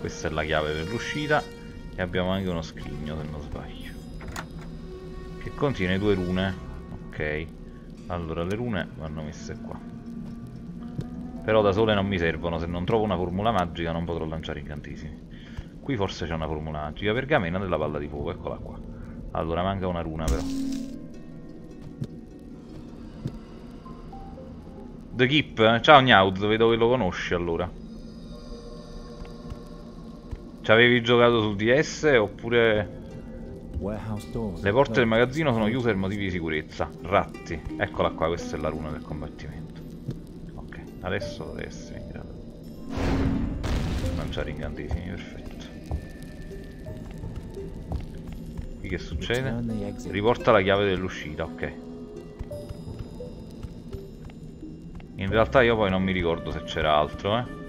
Questa è la chiave per l'uscita e abbiamo anche uno scrigno se non sbaglio. Che contiene due rune. Ok. Allora le rune vanno messe qua. Però da sole non mi servono, se non trovo una formula magica non potrò lanciare incantesimi. Qui forse c'è una formula magica, pergamena della palla di fuoco, eccola qua. Allora manca una runa però. The Keep? Ciao Gnaud, vedo che lo conosci allora. Ci avevi giocato sul DS oppure... Le porte del magazzino sono chiuse per motivi di sicurezza. Ratti. Eccola qua, questa è la runa del combattimento. Ok, adesso dovrei essere in grado. Lanciare incantesimi, perfetto. Qui che succede? Riporta la chiave dell'uscita, ok. In realtà io poi non mi ricordo se c'era altro, eh.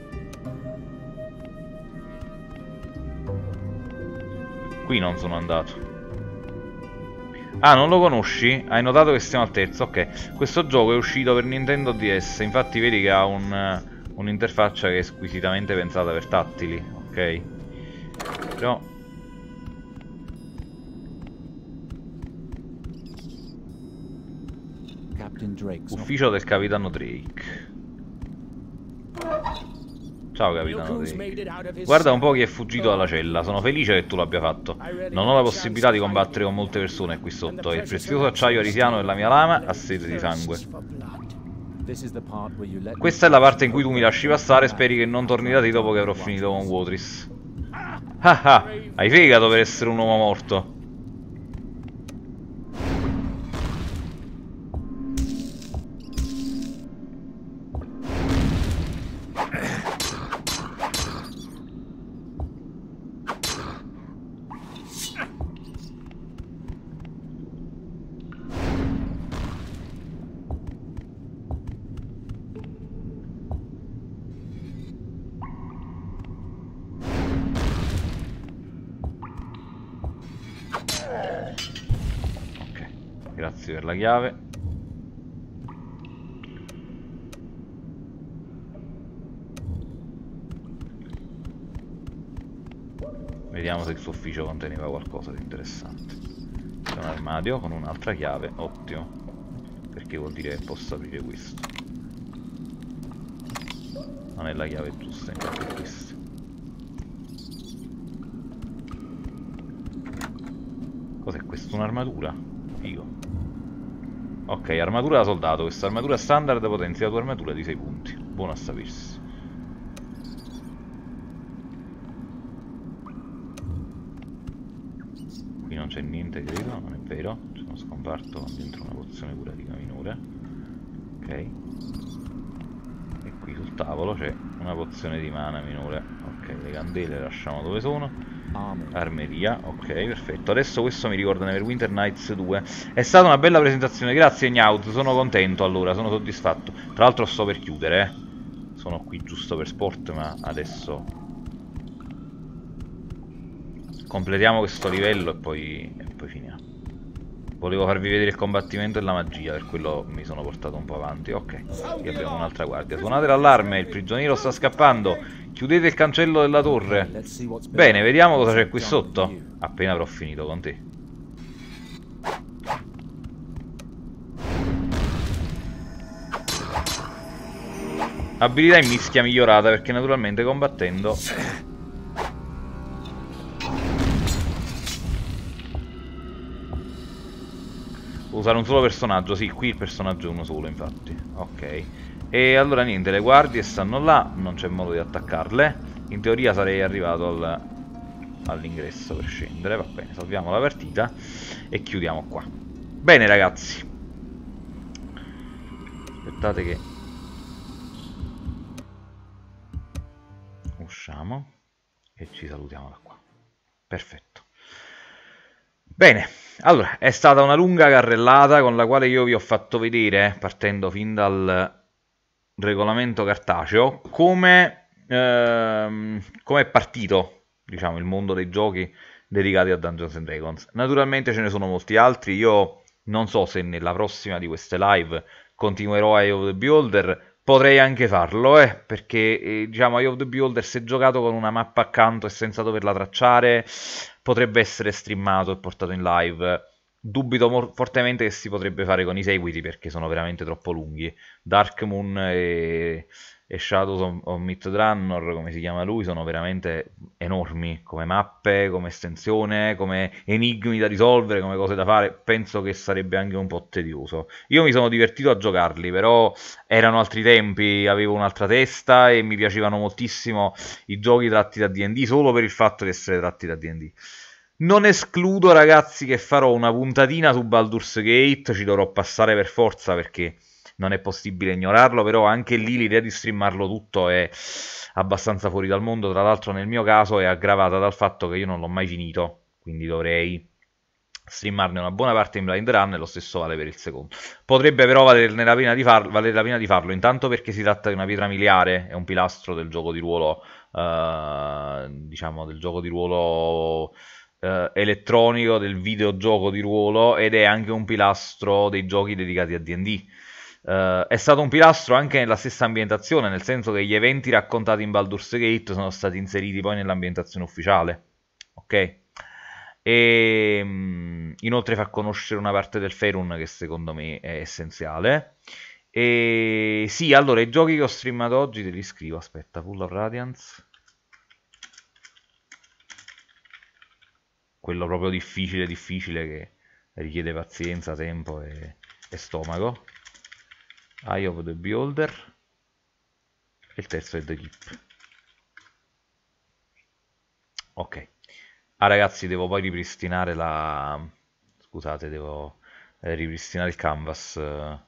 Qui non sono andato. Ah, non lo conosci? Hai notato che siamo al terzo? Ok. Questo gioco è uscito per Nintendo DS. Infatti vedi che ha un, un'interfaccia che è squisitamente pensata per tattili. Ok. Però... Ufficio del capitano Drake. Ciao capitano. Guarda un po' chi è fuggito dalla cella. Sono felice che tu l'abbia fatto. Non ho la possibilità di combattere con molte persone qui sotto. E il prezioso acciaio arisiano della mia lama ha sete di sangue. Questa è la parte in cui tu mi lasci passare. Speri che non torni da te dopo che avrò finito con Watris. Ah ah, hai fegato per essere un uomo morto. Chiave. Vediamo se il suo ufficio conteneva qualcosa di interessante. C'è un armadio con un'altra chiave, ottimo. Perché vuol dire che posso aprire questo. Non è la chiave giusta, infatti questa. Cos'è questo? Un'armatura? Figo. Ok, armatura da soldato. Questa armatura standard potenzia la tua armatura di 6 punti. Buono a sapersi. Qui non c'è niente, credo, non è vero. C'è uno scomparto dentro una pozione curativa minore. Ok. E qui sul tavolo c'è una pozione di mana minore. Ok, le candele le lasciamo dove sono. Armeria, ok, perfetto. Adesso questo mi ricorda Neverwinter Nights 2. È stata una bella presentazione, grazie Gnaut, sono contento allora, sono soddisfatto. Tra l'altro sto per chiudere, eh. Sono qui giusto per sport, ma adesso... Completiamo questo livello e poi, e poi finiamo. Volevo farvi vedere il combattimento e la magia, per quello mi sono portato un po' avanti. Ok, qui abbiamo un'altra guardia. Suonate l'allarme, il prigioniero sta scappando. Chiudete il cancello della torre. Bene, vediamo cosa c'è qui sotto. Appena avrò finito con te. Abilità in mischia migliorata perché naturalmente combattendo usare un solo personaggio, sì, qui il personaggio è uno solo infatti. Ok. E allora niente, le guardie stanno là, non c'è modo di attaccarle. In teoria sarei arrivato al, all'ingresso per scendere, va bene, salviamo la partita e chiudiamo qua. Bene ragazzi. Aspettate che... Usciamo e ci salutiamo da qua. Perfetto. Bene, allora, è stata una lunga carrellata con la quale io vi ho fatto vedere, partendo fin dal regolamento cartaceo, come, ehm, come è partito, diciamo, il mondo dei giochi dedicati a Dungeons and Dragons. Naturalmente ce ne sono molti altri, io non so se nella prossima di queste live continuerò a Eye of the Beholder, potrei anche farlo, eh, perché eh, diciamo Eye of the Beholder se giocato con una mappa accanto e senza doverla tracciare potrebbe essere streamato e portato in live. Dubito fortemente che si potrebbe fare con i seguiti perché sono veramente troppo lunghi. Dark Moon e e Shadows of, Mythdrannor, come si chiama lui, sono veramente enormi come mappe, come estensione, come enigmi da risolvere, come cose da fare. Penso che sarebbe anche un po' tedioso. Io mi sono divertito a giocarli, però erano altri tempi, avevo un'altra testa e mi piacevano moltissimo i giochi tratti da D&D solo per il fatto di essere tratti da D&D. Non escludo, ragazzi, che farò una puntatina su Baldur's Gate, ci dovrò passare per forza perché non è possibile ignorarlo, però anche lì l'idea di streamarlo tutto è abbastanza fuori dal mondo, tra l'altro nel mio caso è aggravata dal fatto che io non l'ho mai finito, quindi dovrei streamarne una buona parte in blind run e lo stesso vale per il secondo. Potrebbe però valerne la pena di, far, valere la pena di farlo, intanto perché si tratta di una pietra miliare, è un pilastro del gioco di ruolo, eh, diciamo del gioco di ruolo eh, elettronico, del videogioco di ruolo ed è anche un pilastro dei giochi dedicati a D&D Uh, è stato un pilastro anche nella stessa ambientazione, nel senso che gli eventi raccontati in Baldur's Gate sono stati inseriti poi nell'ambientazione ufficiale. Ok? E mh, inoltre fa conoscere una parte del Ferun che secondo me è essenziale. E sì, allora i giochi che ho streamato oggi te li scrivo. Aspetta, Full of Radiance. Quello proprio difficile, difficile che richiede pazienza, tempo e, e stomaco. Eye of the Beholder. E il terzo è The Keep. Ok. Ah ragazzi devo poi ripristinare la scusate devo eh, ripristinare il canvas eh,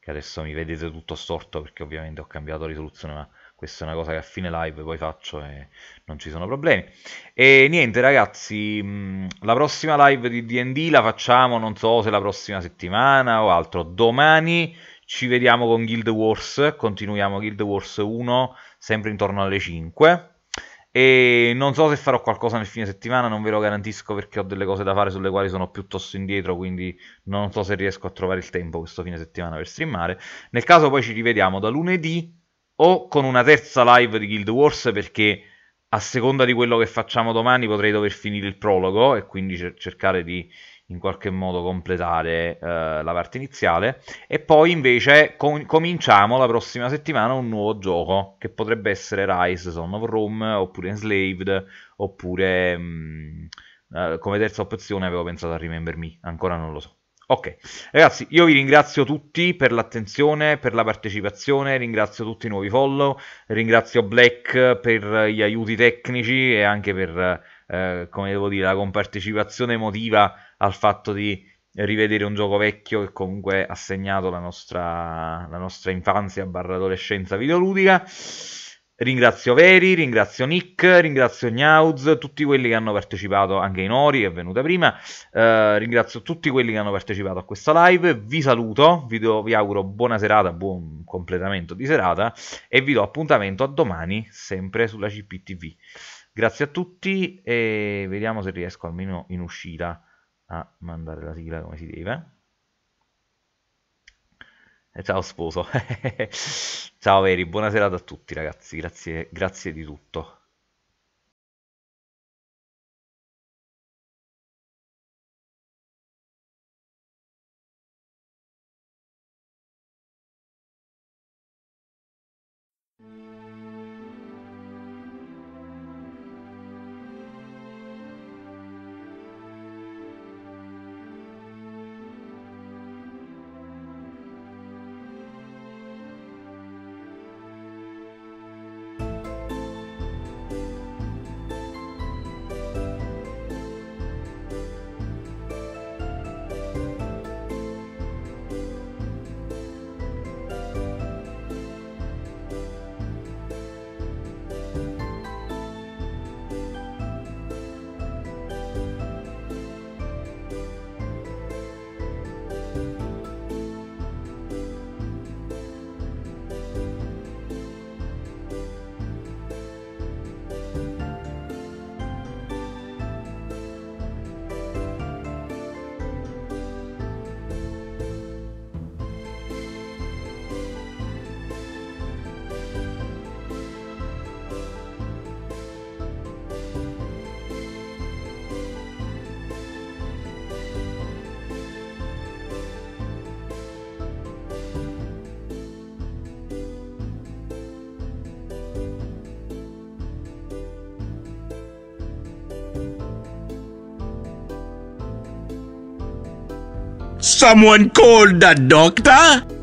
che adesso mi vedete tutto storto perché ovviamente ho cambiato risoluzione ma questa è una cosa che a fine live poi faccio e non ci sono problemi e niente ragazzi la prossima live di D&D la facciamo non so se la prossima settimana o altro domani ci vediamo con Guild Wars, continuiamo Guild Wars 1, sempre intorno alle 5. E non so se farò qualcosa nel fine settimana, non ve lo garantisco perché ho delle cose da fare sulle quali sono piuttosto indietro, quindi non so se riesco a trovare il tempo questo fine settimana per streamare. Nel caso poi ci rivediamo da lunedì o con una terza live di Guild Wars perché a seconda di quello che facciamo domani potrei dover finire il prologo e quindi cercare di in qualche modo completare eh, la parte iniziale e poi invece com- cominciamo la prossima settimana un nuovo gioco che potrebbe essere Rise, Son of Rome oppure Enslaved oppure mh, mm, eh, come terza opzione avevo pensato a Remember Me, ancora non lo so. Ok, ragazzi, io vi ringrazio tutti per l'attenzione, per la partecipazione, ringrazio tutti i nuovi follow, ringrazio Black per gli aiuti tecnici e anche per, eh, come devo dire, la compartecipazione emotiva al fatto di rivedere un gioco vecchio che comunque ha segnato la nostra, la nostra infanzia barra adolescenza videoludica. Ringrazio Veri, ringrazio Nick, ringrazio Gnauz, tutti quelli che hanno partecipato, anche Inori che è venuta prima, uh, ringrazio tutti quelli che hanno partecipato a questa live, vi saluto, vi, do, vi auguro buona serata, buon completamento di serata e vi do appuntamento a domani sempre sulla CPTV. Grazie a tutti e vediamo se riesco almeno in uscita a mandare la sigla come si deve. E ciao sposo. ciao Veri, buona serata a tutti ragazzi, grazie, grazie di tutto. Someone called the doctor?